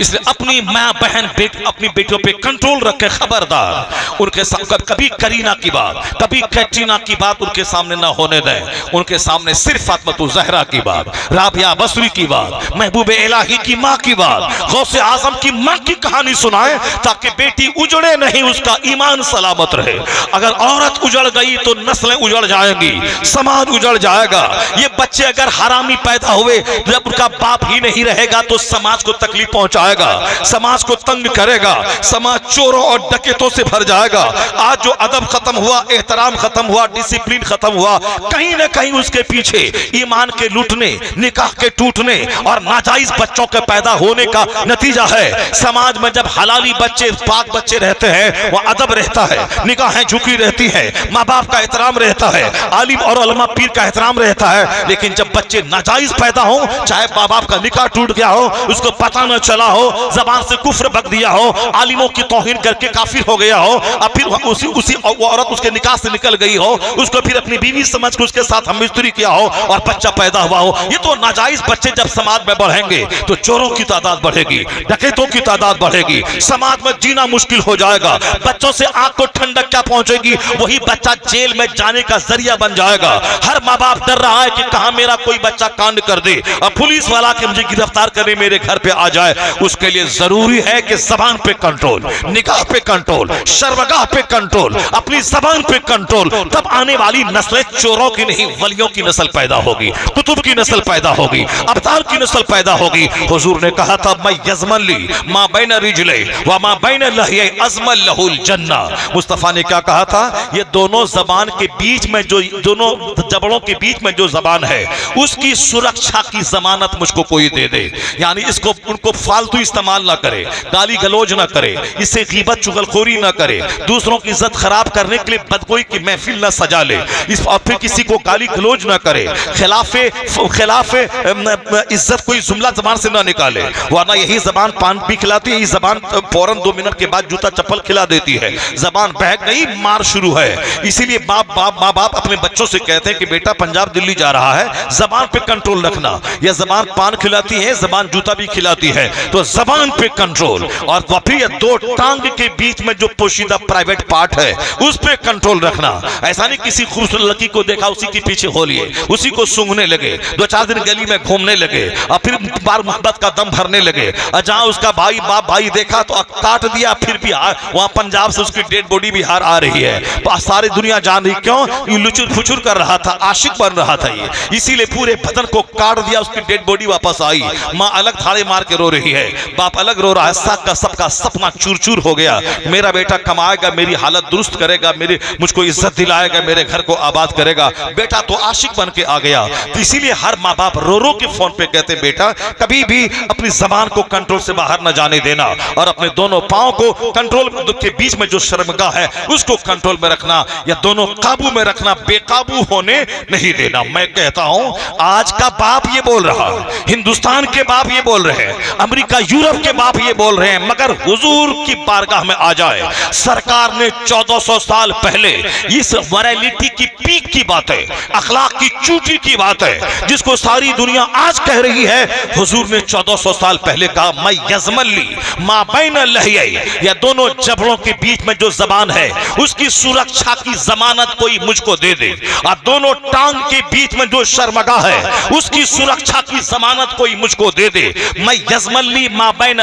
इसलिए अपनी माँ, बहन, बेट, अपनी बेटियों पे कंट्रोल रखे, खबरदार। उनके साथ कभी करीना की बात, कभी कैटरीना की बात उनके सामने ना होने दें। उनके सामने सिर्फ़ फातमतु जहरा की बात, राबिया बसरी की बात, महबूब इलाही की माँ की बात, गौसे आज़म की माँ की कहानी सुनाए, ताकि बेटी उजड़े नहीं, उसका ईमान सलामत रहे। अगर औरत उजड़ गई तो नस्लें उजड़ जाएँगी, समाज उजड़ जाएगा। ये बच्चे अगर हरामी पैदा हुए, जब उनका बाप ही नहीं रहेगा तो समाज को तकलीफ़ पहुँचा जाएगा। समाज को तंग करेगा। समाज चोरों और डकेतों से भर जाएगा। आज जो अदब खत्म हुआ, एहतराम खत्म हुआ डिसिप्लिन खत्म हुआ, कहीं ना कहीं उसके पीछे ईमान के लूटने, निकाह के टूटने और नाजायज बच्चों के पैदा होने का नतीजा है। समाज में जब हलाली बच्चे, पाक बच्चे रहते हैं, वह अदब रहता है निगाहें झुकी रहती है माँ बाप का एहतराम रहता है, आलिम और अलमा पीर का एहतराम रहता है, लेकिन जब बच्चे नाजायज पैदा हो, चाहे माँ बाप का निकाह टूट गया हो, उसको पता न चला हो, जबान से कुफ्र बक दिया हो, आलिमों की तोहिन करके काफिर हो गया हो, अब फिर उसी उसी औरत उसके निकाह से निकल गई हो, उसको फिर अपनी बीवी समझ के उसके साथ हम मिस्त्री किया हो, और बच्चा पैदा हुआ हो, ये तो नाजायज बच्चे जब समाज में बढ़ेंगे तो चोरों की तादाद बढ़ेगी, डकैतों की तादाद बढ़ेगी, समाज में जीना मुश्किल हो जाएगा, बच्चों से आँख को ठंडक क्या पहुंचेगी, वही बच्चा जेल में जाने का ज़रिया बन जाएगा, हर माँ बाप डर रहा है कि कहा मेरा कोई बच्चा कांड कर दे और पुलिस वाला के मुझे गिरफ़्तार करने मेरे घर पे आ जाए उसके लिए ज़रूरी है कि जबान पे कंट्रोल निगाह पे कंट्रोल शर्मगाह पे कंट्रोल अपनी जबान पे कंट्रोल तब आने वाली नस्लें चोरों की नहीं, वलियों की नस्ल पैदा होगी, कुतुब की नस्ल पैदा होगी, अवतार की नस्ल पैदा होगी। हुजूर ने कहा था मैं यजमन ली, माँ बैन रिजले, व माँ बैन लहिए अजमल लहुल जन्ना। मुस्तफ़ा ने क्या कहा था? ये दोनों जबान के बीच में जो, दोनों जबड़ों के बीच में जो जबान है, उसकी सुरक्षा की जमानत मुझको कोई दे दे। यानी इसको, उनको फालतू इस्तेमाल ना करे, गाली गलोज ना करे, इससे कीबत चुगलखोरी ना करे, दूसरों की इज़्ज़त खराब करने के लिए बदकोई की महफिल ना सजा ले, इस और फिर किसी को गाली गलोज ना करे, खिलाफे खिलाफे इज़्ज़त कोई जुमला जबान से ना निकाले, वरना यही जबान पान भी खिलाती है जबान फ़ौरन दो मिनट के बाद जूता चप्पल खिला देती है, जबान बहक गई मार शुरू है, इसीलिए बाप बाप, माँ, बाप अपने बच्चों से कहते हैं कि बेटा पंजाब दिल्ली जा रहा है, जबान पे कंट्रोल रखना यह जबान पान खिलाती है, जबान जूता भी खिलाती है तो जबान पे कंट्रोल और फिर दो टांग के बीच में जो पोशीदा प्राइवेट पार्ट है, उस पे कंट्रोल रखना। ऐसा नहीं किसी खूबसूरत लड़की को देखा, उसी के पीछे हो लिए, उसी को सूंघने लगे, दो चार दिन गली में घूमने लगे, और फिर बार मोहब्बत का दम भरने लगे, और जहाँ उसका भाई, बाप भाई देखा तो काट दिया, फिर भी वहाँ पंजाब से उसकी डेड बॉडी भी हार आ रही है। सारी दुनिया जान रही, क्यों? लुचुर फुचुर कर रहा था, आशिक बन रहा था ये। इसीलिए पूरे बदन को काट दिया, उसकी डेड बॉडी वापस आई। माँ अलग थाड़े मार के रो रही है। बाप अलग रो रहा है सब का सबका सपना चूर चूर हो गया। मेरा बेटा कमाएगा, मेरी हालत दुरुस्त करेगा, मेरे मुझको इज़्ज़त दिलाएगा, मेरे घर को आबाद करेगा। बेटा तो आशिक बन के आ गया। तो इसीलिए हर माँ बाप रो रो के फ़ोन पे कहते बेटा, कभी भी अपनी जबान को कंट्रोल से बाहर न जाने देना और अपने दोनों पाओ को कंट्रोल के बीच में जो शर्मगा है, उसको कंट्रोल में रखना या दोनों काबू में रखना, बेकाबू होने नहीं देना। मैं कहता हूँ, आज का बाप ये बोल रहा, हिंदुस्तान के बाप ये बोल रहे हैं, अमेरिका का यूरोप के बाप ये बोल रहे हैं, मगर हुजूर की बारगाह में आ जाए। सरकार ने 1400 साल पहले इस मॉरेलिटी की पीक की बात है, अखलाक की चूटी की बात है, जिसको सारी दुनिया आज कह रही है, हुजूर ने 1400 साल पहले कहा, मैं यजमली माँ बैन या दोनों जबड़ों के बीच में जो जबान है, उसकी सुरक्षा की जमानत कोई मुझको दे दे। और दोनों टांग के बीच में जो शर्मगा है, उसकी सुरक्षा की जमानत कोई मुझको दे दे। मैं यजमली माँ बैन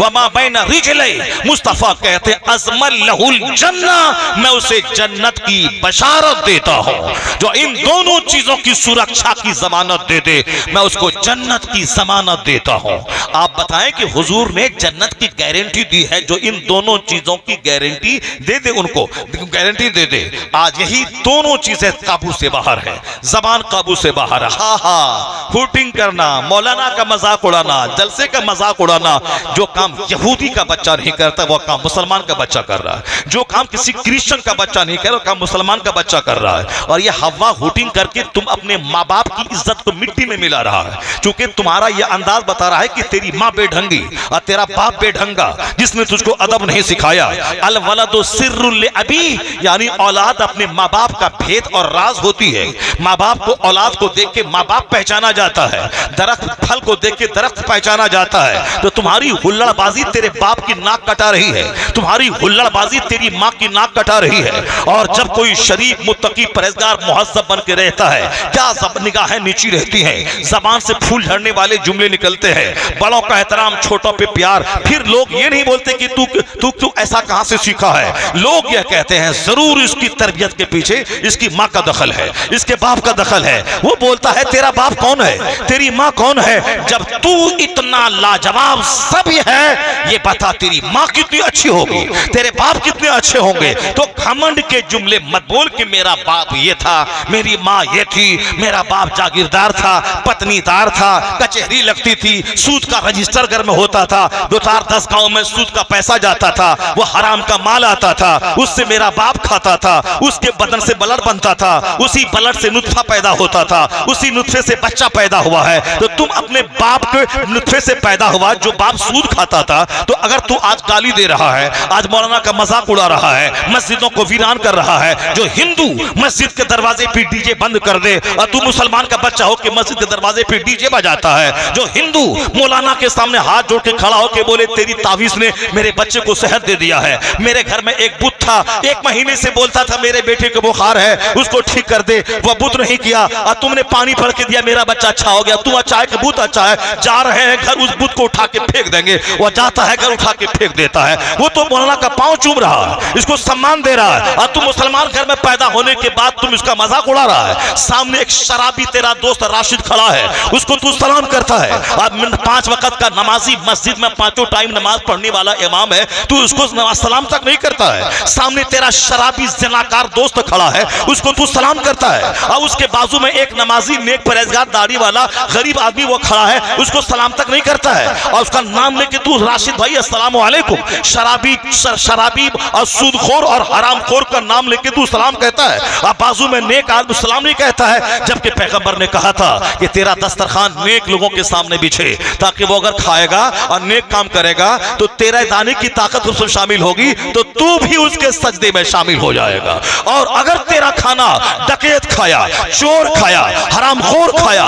व माँ बैन रिजलई। मुस्तफ़ा कहते, अजमल लहुल जन्ना, मैं उसे जन्नत की बशारत देता हूँ, जो इन दोनों चीज़ों की सुरक्षा की जमानत दे दे, मैं उसको जन्नत की जमानत देता हूँ। आप बताएँ कि हुजूर ने जन्नत की गारंटी दी है, जो इन दोनों चीज़ों की गारंटी दे दे उनको। गारंटी दे दे। आज यही दोनों चीज़ें काबू से बाहर है। जबान काबू से बाहर। हा हा। हुटिंग करना, मौलाना का मज़ाक उड़ाना, जलसे का मज़ाक उड़ाना, जो काम यहूदी का बच्चा नहीं करता, वो काम मुसलमान का बच्चा कर रहा है। जो काम किसी क्रिश्चियन का बच्चा नहीं कर रहा काम मुसलमान का बच्चा कर रहा है। और ये हवा हुटिंग करके तुम अपने माँ बाप की इज़्ज़त को मिट्टी में मिला रहा है। क्योंकि तुम्हारा यह अंदाज बता रहा है कि तेरी माँ बेढंगी और तेरा बाप बेढंगा, जिसने तुझको अदब नहीं सिखाया। अल वलदो सिर्रुल अभी यानी औलाद अपने माँ बाप का भेद और राज होती है। माँ बाप को औलाद को देख के माँ बाप पहचाना जाता है। दरख्त फल को देख के दरख्त पहचाना जाता है तो तुम्हारी हुल्लड़बाजी तेरे बाप की नाक कटा रही है, तुम्हारी हुल्लड़बाजी तेरी माँ की नाक कटा रही है, और जब कोई शरीफ मुत्तकी, परहेजगार मुहजब बन के रहता है, क्या सब निगाहें नीची रहती हैं? जबान से फूल झड़ने वाले जुमले निकलते हैं, बड़ों का एहतराम, छोटों पे प्यार। फिर लोग ये नहीं बोलते कि तू तू तू ऐसा कहाँ से सीखा है? लोग यह कहते हैं, ज़रूर इसकी तरबियत के पीछे इसकी माँ का दखल है, इसके बाप का दखल है। वो बोलता है, तेरा बाप कौन है? तेरी माँ कौन है? जब तू इतना लाजवाब सब है ये बता तेरी माँ कितनी अच्छी होगी, तेरे बाप कितने अच्छे होंगे। तो घमंड के जुमले मत बोल कि मेरा बाप ये था, मेरी माँ ये थी, मेरा बाप जागीरदार था, पत्नीदार था, कचहरी लगती थी, सूद का रजिस्टर घर में होता था, दो चार दस गाँव में सूद का पैसा जाता था, वो हराम का माल आता था, उससे मेरा बाप खाता था, उसके बदन से ब्लड बनता था, उसी ब्लड से नुत्फा पैदा होता था, उसी नुत्फे से बच्चा पैदा हुआ है। तो तुम अपने बाप के नुत्फे से पैदा हुआ जो बाप सूद खाता था तो अगर तू आज गाली दे रहा है, आज मौलाना का मज़ाक उड़ा रहा है, मस्जिदों को वीरान कर रहा है, जो हिंदू मस्जिद के दरवाजे पे डीजे बंद कर दे, और तू मुसलमान का बच्चा हो कि मस्जिद के दरवाजे पे डीजे बजाता है, जो हिंदू मौलाना के सामने हाथ जोड़ के खड़ा होके बोले, तेरी तावीज ने मेरे बच्चे को सेहत दे दिया है। मेरे घर में एक बुत था, एक महीने से बोलता था, मेरे बेटे को बुखार है, उसको ठीक कर दे। वह बुत नहीं किया, और तुमने पानी भर के दिया, मेरा बच्चा अच्छा हो गया, तू अच्छा है कि बुत अच्छा है? जा रहे हैं घर, उस बुत को उठा के फेंक देंगे, वह जाता है, घर उठा के फेंक देता है। वो तो मौलाना का पाँव चूम रहा है, इसको सम्मान दे रहा है। और तुम मुसलमान घर में पैदा होने के बाद तुम इसका मज़ाक उड़ा रहा है। सामने एक शराबी तेरा दोस्त राशिद खड़ा है, उसको तू सलाम करता है। और पाँच वक्त का नमाजी मस्जिद में पाँचों टाइम नमाज़ पढ़ने वाला इमाम है, तू उसको सलाम तक नहीं करता है। सामने तेरा शराबी जनाकार दोस्त खड़ा है, उसको तू सलाम करता है। और उसके बाजू में एक नमाजी नेक परहेजगार दाढ़ी वाला गरीब आदमी वो खड़ा है, उसको सलाम तक नहीं करता है। और उसका नाम लेके तू राशिद भाई वालेकुम शराबी शराबी और सूदखोर और हरामखोर का नाम लेके तू सलाम कहता है। और बाजू में नेक आदमी सलाम नहीं कहता है, जबकि पैगंबर ने कहा था कि तेरा दस्तरखान नेक लोगों के सामने बिछे ताकि वो अगर खाएगा और नेक काम करेगा तो तेरा दाने की ताकत उसमें शामिल होगी तो तू भी उसके सजदे में शामिल हो जाएगा। और अगर तेरा खाना डकैत खाया, चोर खाया, हरामखोर खाया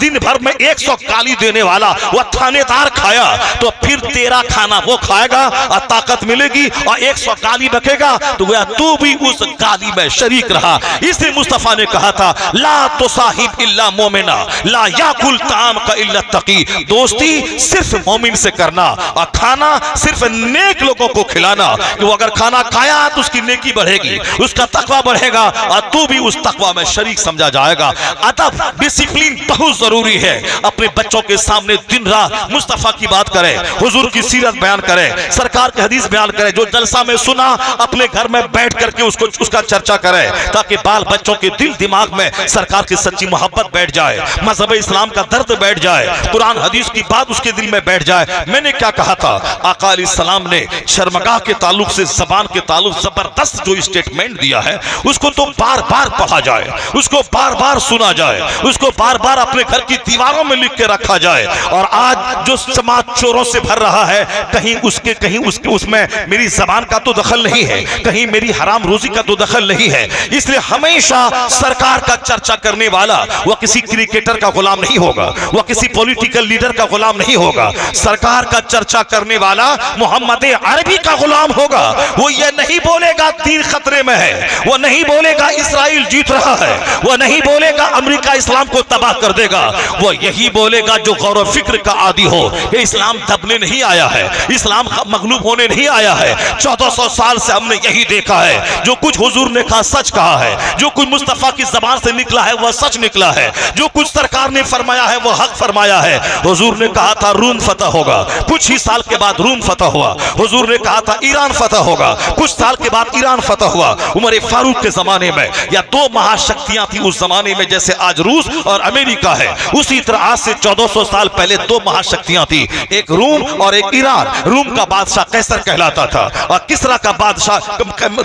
दिन भर में एक सौ गाली देने वाला वह थानेदार खाया तो फिर तेरा खाना वो खाएगा और ताकत मिलेगी और एक सौ गाली बकेगा तो वह तू भी उस गाली में शरीक रहा। इसलिए मुस्तफ़ा ने कहा था, ला तो साहिब इल्ला मोमिना, ला याकुल ताम का इल्ला तकी। दोस्ती सिर्फ़ मोमिन से करना और खाना सिर्फ़ नेक लोगों को खिलाना। कि वो अगर खाना खाया तो उसकी नेकी बढ़ेगी, उसका तकवा बढ़ेगा और तू भी उस तकवा में शरीक समझा जाएगा। अदब, डिसिप्लिन बहुत ज़रूरी है। अपने बच्चों के सामने दिन रात मुस्तफ़ा की बात करें, हुजूर की सीरत बयान करें, सरकार के हदीस बयान करें, जो जलसा में सुना, अपने घर में बैठ करके उसको, उसका चर्चा करें, ताकि बाल बच्चों के दिल दिमाग में सरकार की सच्ची मोहब्बत बैठ जाए, मज़हब इस्लाम का दर्द बैठ जाए, कुरान हदीस की बात उसके दिल में बैठ जाए। मैंने क्या कहा था? अकाल सलाम ने शर्मगाह के ताल्लुक से, जबान के ताल्लुक, ज़बरदस्त जो स्टेटमेंट दिया है, उसको तो बार बार पढ़ा जाए, उसको बार बार सुना जाए, उसको बार बार अपने घर की दीवारों में लिख के रखा जाए, और आज जो समाज चोरों से भर रहा है, कहीं उसके कहीं उसके उसमें मेरी जबान का तो दखल नहीं है, कहीं मेरी हराम रोजी का तो दखल नहीं है। इसलिए हमेशा सरकार का चर्चा करने वाला, वह किसी क्रिकेटर का गुलाम नहीं होगा, वह किसी पॉलिटिकल लीडर का गुलाम नहीं होगा। सरकार का चर्चा करने वाला मोहम्मद अरबी का गुलाम होगा। वो ये नहीं बोलेगा तीन खतरे में है, वो नहीं बोलेगा इसराइल जीत रहा है, वो नहीं बोलेगा अमेरिका इस्लाम को तबाह कर देगा, वो यही बोलेगा जो गौरव फ़िक्र का आदि हो। ये इस्लाम दबने नहीं आया है। इस्लाम मगलूब होने नहीं आया है। चौदह सौ साल से हमने यही देखा है। जो कुछ हुजूर ने कहा, सच कहा है। जो कुछ मुस्तफ़ा की जबान से निकला है, वह सच निकला है। जो कुछ सरकार ने फरमाया है, वह हक फरमाया है। हुजूर ने कहा था, रूम फतह होगा। कुछ ही साल के बाद रूम फतह हुआ। हुजूर ने कहा था, ईरान फतह होगा। कुछ साल के बाद ईरान फतह हुआ। उमर फारूक के जमाने में, या दो महाशक्तियाँ थी उस जमाने में, जैसे आज रूस और अमेरिका है। उसी तरह आज से 1400 साल पहले दो महाशक्तियाँ थी, एक रूम और एक ईरान। रूम का बादशाह कैसर कहलाता था और किसरा का बादशाह,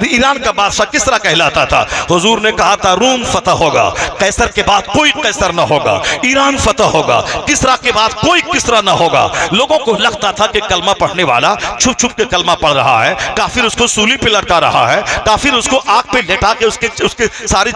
ईरान का बादशाह किसरा कहलाता था? हुजूर ने कहा था, रूम फतह होगा, कैसर के बाद कोई कैसर ना होगा, ईरान फतह होगा, किसरा के बाद कोई किसरा ना होगा। लोगों को लगता था कि कलमा पढ़ने वाला छुप छुप के कलमा पढ़ रहा है, काफिर उसको सूली पे लटका रहा है, काफिर उसको आग पे लेटा के उसके उसके सारी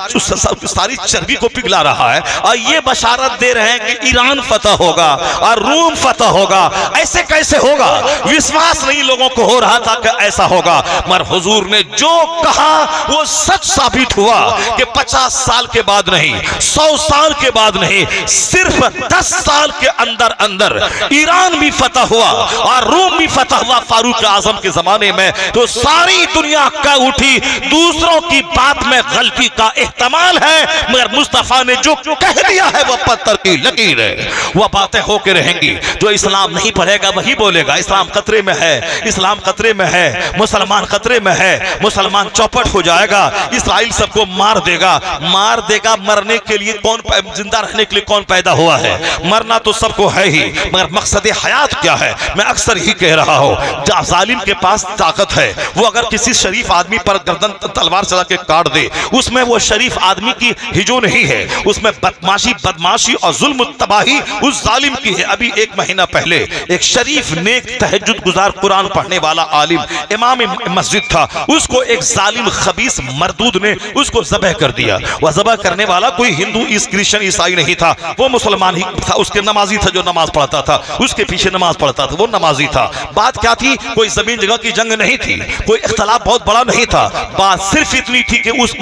सारी चर्बी को पिघला रहा है, और ये बशारत दे रहे हैं कि ईरान फतह होगा, और रूम फतह होगा। ऐसे कैसे होगा? विश्वास नहीं लोगों को हो रहा था कि ऐसा होगा। मगर हुजूर ने जो कहा, वो सच साबित हुआ कि 50 साल के बाद नहीं 100 साल के बाद नहीं, सिर्फ़ 10 साल के अंदर अंदर ईरान भी फतह हुआ और रूम भी फतह हुआ फारूक आज़म के जमाने में। तो सारी दुनिया का उठी, दूसरों की बात में गलती का एहतमाल है, मगर मुस्तफ़ा ने जो कह दिया है वह पत्थर की लकीर है। वह बातें होकर रहेंगी। जो इस्लाम नहीं पढ़ेगा, वही बोलेगा, इस्लाम खतरे में है, इस्लाम खतरे में है, मुसलमान खतरे में है, मुसलमान चौपट हो जाएगा, इसराइल सबको मार देगा। मार देगा मरने के लिए कौन ज़िंदा रहने के लिए कौन पैदा हुआ है? मरना तो सबको है ही, मगर मकसद हयात क्या है? मैं अक्सर ही कह रहा हूँ जालिम के पास ताकत है, वो अगर किसी शरीफ आदमी पर गर्दन तलवार चला के काट दे, उसमें वो शरीफ आदमी की हिजो नहीं है, उसमें बदमाशी बदमाशी और जुल्म तबाही उस जालिम की है। अभी एक महीना पहले एक शरीफ नेक तहजुद गुजार कुरान पढ़ने वाला आलिम इमाम मस्जिद था। उसको एक जालिम खबीस मरदूद ने उसको जबह कर दिया। वह जबह करने वाला कोई हिंदू इस क्रिश्चियन, ईसाई नहीं था। वो मुसलमान ही था। उसके नमाजी था जो नमाज़ पढ़ता था। उसके पीछे नमाज़ पढ़ता था। वो नमाजी था। बात क्या थी? कोई ज़मीन जगह की जंग नहीं थी। कोई इख्तलाफ बहुत बड़ा नहीं था। बात सिर्फ़ इतनी थी कि उस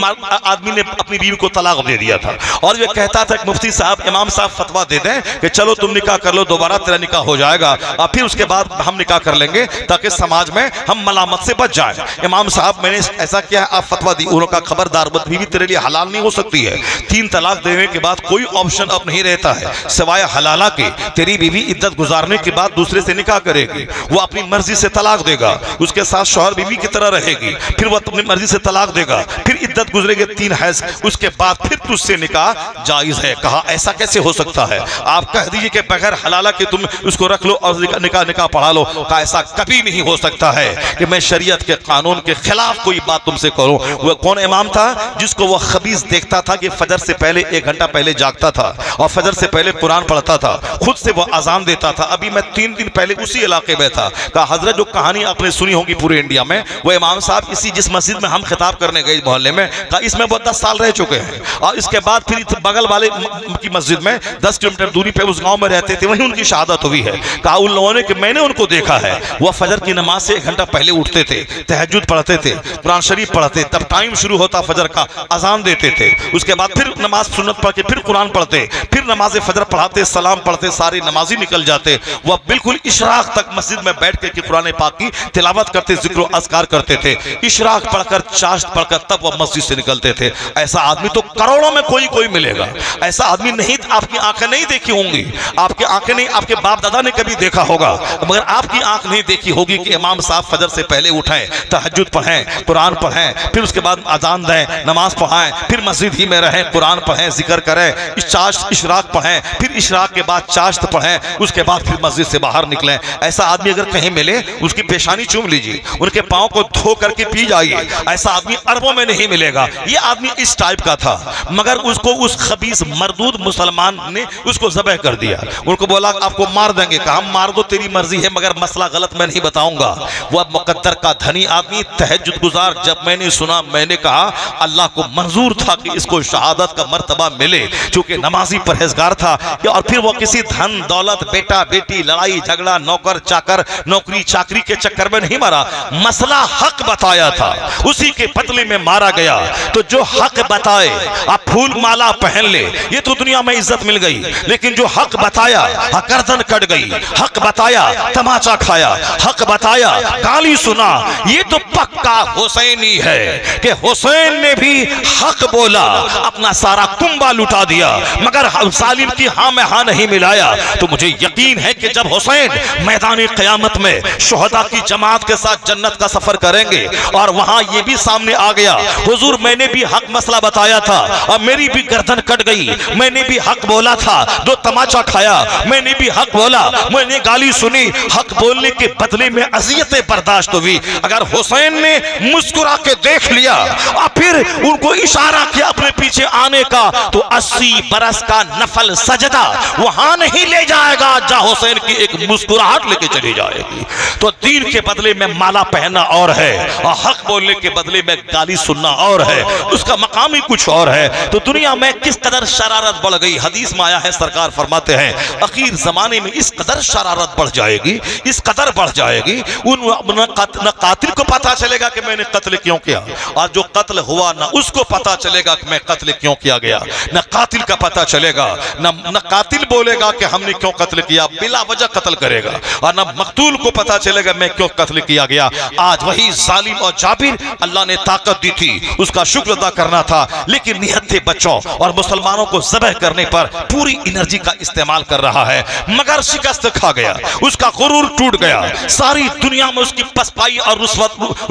आदमी ने अपनी बीवी को तलाक दे दिया था। और वे कहता था मुफ्ती साहब, इमाम साहब फतवा दे दें कि चलो तुम निकाह कर लो दोबारा तेरा निकाह हो जाएगा। और फिर उसके बाद हम निकाह कर लेंगे ताकि समाज में हम मलामत से बच जाए। इमाम साहब, मैंने ऐसा किया है, आप फतवा दी। उन्होंने खबरदार बद बीवी तेरे लिए हलाल नहीं हो सकती है। तीन तलाक देने के बाद कोई ऑप्शन अब नहीं रहता है, सिवाय हलाला के। तेरी बीवी इद्दत गुजारने के बाद दूसरे से निकाह करेगी। वो अपनी मर्ज़ी से तलाक देगा। उसके साथ शोहर बीवी की तरह रहेगी। फिर वो अपनी मर्ज़ी से तलाक देगा। फिर इद्दत गुजरेगी तीन हैज़। उसके बाद फिर तुझसे निकाह जायज़ है। कहा, ऐसा कैसे हो सकता है? आप कह दीजिए कि बगैर हलाला के तुम उसको रख लो और निकाह निकाह पढ़ा लो। कहा, ऐसा कभी नहीं हो सकता है कि मैं शरीयत के कानून के खिलाफ कोई बात तुमसे करूँ। वह कौन इमाम था? जिसको वह खबीज देखता था कि फजर से पहले, एक घंटा पहले जागता था और फजर से पहले कुरान पढ़ता था। खुद से वह अजान देता था। अभी मैं तीन दिन पहले उसी इलाके में था। कहा, हज़रत, जो कहानी आपने सुनी होगी पूरे इंडिया में, वो इमाम साहब इसी जिस मस्जिद में हम खिताब करने गए मोहल्ले में, कहा, इसमें वो दस साल रह चुके हैं। और इसके बाद फिर बगल वाले की मस्जिद में दस किलोमीटर दूरी पर उस गाँव में रहते थे। वहीं उनकी शहादत हुई है। कहा, उन लोगों ने कि मैंने उनको देखा है। वह फजर की नमाज़ से एक घंटा पहले उठते थे तहजुद पढ़ते थे, कुरान शरीफ पढ़ते, तब टाइम शुरू होता फजर का, अजान देते थे। उसके बाद फिर नमाज़ सुन्नत पढ़ के फिर कुरान पढ़ते, फिर नमाज़ फजर पढ़ाते, सलाम पढ़ते, सारे नमाजी निकल जाते। वह बिल्कुल इशराक तक मस्जिद में बैठ के कुरान पाक की तिलावत करते, ज़िक्र असकार करते थे। इशराक पढ़कर, चाश्त पढ़कर तब वह मस्जिद से निकलते थे। ऐसा आदमी तो करोड़ों में कोई कोई मिलेगा। ऐसा आदमी नहीं, आपकी आँखें नहीं देखी होंगी। आपकी आँखें नहीं, आपके बाप दादा ने कभी देखा होगा। मगर आपकी आँख नहीं देखी होगी कि इमाम साहब फजर से पहले उठें तहजद पढ़ें, कुरान पढ़ें, फिर उसके बाद अजान दें, नमाज़ पढ़ाएँ, फिर मस्जिद ही में रहें, कुरान पढ़ें, ज़िक्र करें चाश्त, इशराक पढ़ें, फिर इशराक के बाद चाश्त पढ़ें, उसके बाद फिर मस्जिद से बाहर निकलें। ऐसा आदमी अगर कहीं मिले, उसकी पेशानी चूम लीजिए, उनके पाँव को धो करके पी जाइए, ऐसा आदमी अरबों में नहीं मिलेगा। ये आदमी इस टाइप का था, मगर उसको उस खबीस मरदूद मुसलमान ने उसको जबह कर दिया। उनको बोला, आपको मार देंगे। कहा मार दो, तेरी मर्ज़ी है, मगर मसला गलत मैं नहीं बताऊँगा। वह मुकद्दर का धनी आदमी तहजद गुजार, जब मैंने सुना, मैंने कहा, अल्लाह को मंजूर था कि इसको शहादत का मर्तबा मिले, चूँकि नमाजी परहेजगार था। और फिर वो किसी धन, दौलत, बेटा, बेटी, लड़ाई, झगड़ा, नौकर, चाकर, नौकरी, चाकरी के चक्कर में नहीं मारा। मसला हक बताया था, उसी के पतले में मारा गया। तो जो हक बताए, आप फूल माला पहन ले, ये तो दुनिया में इज़्ज़त मिल गई। लेकिन जो हक बताया गर्दन कट गई। हक बताया, तमाचा खाया। हक बताया, गाली सुना। ये तो पक्का हुसैनी है कि हुसैन ने भी हक बोला, अपना सारा कुंबा लुटा दिया। मगर सालिम की हाँ में हाँ नहीं मिलाया। तो मुझे यकीन है कि जब हुसैन मैदान क़यामत में शोहदा की जमात के साथ जन्नत का सफ़र करेंगे और वहाँ ये भी सामने आ गया, हुजूर, मैंने भी हक मसला बताया था और मेरी भी गर्दन कट गई। मैंने भी हक बोला था दो तमाचा खाया। मैंने भी हक बोला, मैंने गाली सुनी। हक बोलने के बदले में अजियतें बर्दाश्त हुई। अगर हुसैन ने मुस्कुरा के देख लिया और फिर उनको इशारा किया अपने पीछे आने का तो अस्सी बरस का नफल सजदा वहाँ नहीं ले जाएगा, जहाँ हुसैन की एक मुस्कुराहट लेके चली जाएगी। तो दीन के बदले में माला पहनना और है और हक बोलने के बदले में गाली सुनना और है। उसका मकाम ही कुछ और है। तो दुनिया में किस कदर शरारत बढ़ गई? हदीस में आया है, सरकार फरमाते हैं अखीर जमाने में इस कदर शरारत बढ़ जाएगी, इस कदर बढ़ जाएगी, उन न कातिल को पता चलेगा कि मैंने कत्ल क्यों किया, और जो कत्ल हुआ ना उसको पता चलेगा कि मैं कत्ल क्यों किया गया, न कातिल का पता चलेगा, न न कातिल बोलेगा कि हमने क्यों कत्ल किया, बिला वजह कत्ल करेगा, और न मकतूल को पता चलेगा मैं क्यों कत्ल किया गया। आज वही जालिम और जाबिर अल्लाह ने ताकत दी थी, उसका शुक्र अदा करना था, लेकिन निहत्थे बच्चों और मुसलमानों को जबह करने पर पूरी एनर्जी का इस्तेमाल कर रहा है। मगर शिकस्त खा गया। उसका गुरूर टूट गया। सारी दुनिया में उसकी पसपाई और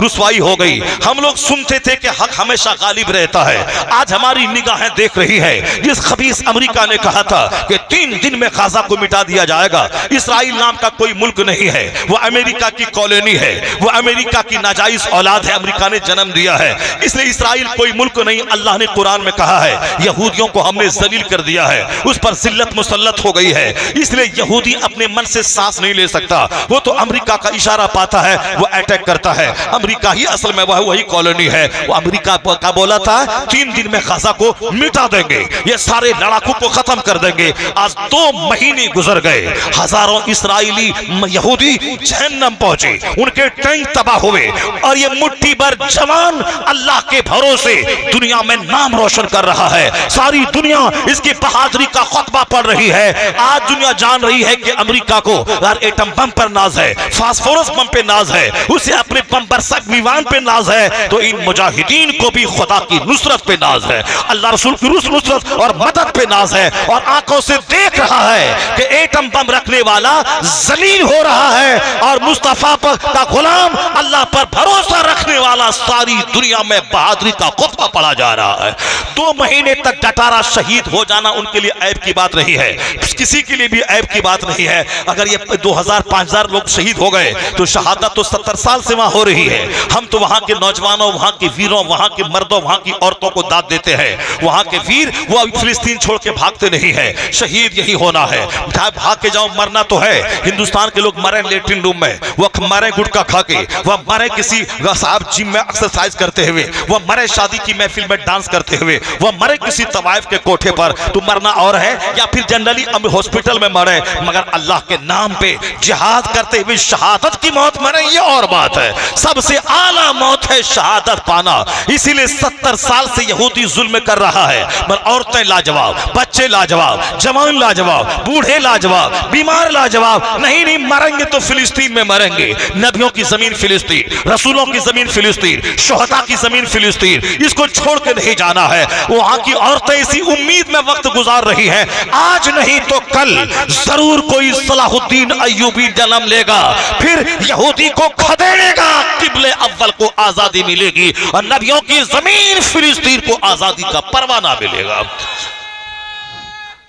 रुसवाई हो गई। हम लोग सुनते थे कि हक हमेशा गालिब रहता है। आज हमारी निगाहें देख रही है। जिस खबीस अमेरिका ने कहा था कि तीन दिन में गाजा को मिटा दिया जाएगा। इसराइल नाम का कोई मुल्क नहीं है। वो अमेरिका की कॉलोनी है। वो अमेरिका की नाजायज औलाद है। अमेरिका ने जन्म दिया है। इसलिए इसराइल कोई मुल्क नहीं, अल्लाह ने कुरान में कहा है। यहूदियों को हमने जलील कर दिया है। उस पर जिल्लत मुसलत हो गई है। इसलिए यहूदी अपने मन से सांस नहीं ले सकता। वो तो अमेरिका का इशारा पाता है, वो अटैक करता है। अमेरिका ही असल में वह वही कॉलोनी है। वो अमेरिका का बोला था? तीन दिन में गाजा को मिटा देंगे। ये सारे लड़ाकू को खत्म कर देंगे। आज दो महीने गुजर गए। हज़ारों इसराइली यहूदी जहन्नम पहुँचे। उनके टैंक तबाह हुए। और ये मुट्ठी भर जवान अल्लाह के भरोसे दुनिया में नाम रोशन कर रहा है। सारी दुनिया इसकी बहादुरी का खुतबा पड़ रही है। आज दुनिया जान रही है कि अमेरिका को यार एटम बम पर नाज है, फास्फोरस बम पे नाज है, उसे अपने बम बरसक विमान पे नाज है तो इन मुजाहिदीन को भी खुदा की नुसरत पे नाज है, अल्लाह रसूल की नुसरत और मदद पे नाज है, और आँखों से देख रहा है कि एटम बम रखने वाला जलील हो रहा है, और मुस्तफ़ा पर का गुलाम अल्लाह पर भरोसा रखने वाला सारी दुनिया में बहादुरी का खुतबा पढ़ा जा रहा है। दो महीने तक डटारा शहीद हो जाना उनके लिए ऐब की बात नहीं है, किसी के लिए भी ऐब की बात नहीं है। अगर ये 2000 5000 लोग शहीद हो गए तो शहादत तो 70 साल से वहाँ हो रही है। हम तो वहाँ के नौजवानों, वहाँ के वीरों, वहाँ के मर्दों, वहाँ की औरतों को दाद देते हैं। वहाँ के वीर, वो अभी फिलिस्तीन छोड़ के भागते नहीं है। शहीद यही होना है। चाहे भाग के जाओ, मरना तो है। हिंदुस्तान के लोग मरे लेटरिन रूम में। वो मरे गुटका खा के। वह मरे किसी साहब जिम में एक्सरसाइज करते हुए। वह मरे शादी की महफिल में डांस करते हुए। वह मरे किसी तवाइफ के कोठे पर। तो मरना और है? या फिर जनरली हॉस्पिटल में मरे, मगर अल्लाह के नाम पे जिहाद करते हुए शहादत की मौत मरे, ये और बात है। सबसे आला मौत है शहादत पाना। इसीलिए सत्तर साल से यहूदी जुल्म कर रहा है। पर औरतें लाजवाब, बच्चे लाजवाब, जवान लाजवाब, बूढ़े लाजवाब, बीमार लाजवाब, नहीं नहीं, मरेंगे तो फिलिस्तीन में मरेंगे। नबियों की ज़मीन फिलिस्तीन, रसूलों की ज़मीन फिलिस्तीन, शोहदा की ज़मीन फिलिस्तीन। इसको छोड़ के नहीं जाना है। वहाँ की औरतें इसी उम्मीद में वक्त गुजार रही है। आज नहीं तो कल। ज़रूर कोई सलाहुद्दीन अयूबी जन्म लेगा, फिर यहूदी को खदेड़ेगा, किबले अव्वल को आज़ादी मिलेगी और नबियों की ज़मीन फिलिस्तीन को आज़ादी का परवाना मिलेगा।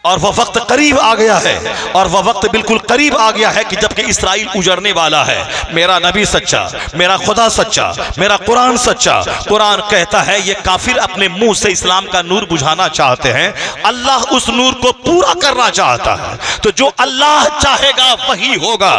और वह वक्त करीब आ गया है। और वह वक्त बिल्कुल करीब आ गया है कि जबकि इसराइल उजड़ने वाला है। मेरा नबी सच्चा, मेरा खुदा सच्चा, मेरा कुरान सच्चा। कुरान कहता है, ये काफिर अपने मुँह से इस्लाम का नूर बुझाना चाहते हैं। अल्लाह उस नूर को पूरा करना चाहता है। तो जो अल्लाह चाहेगा, वही होगा।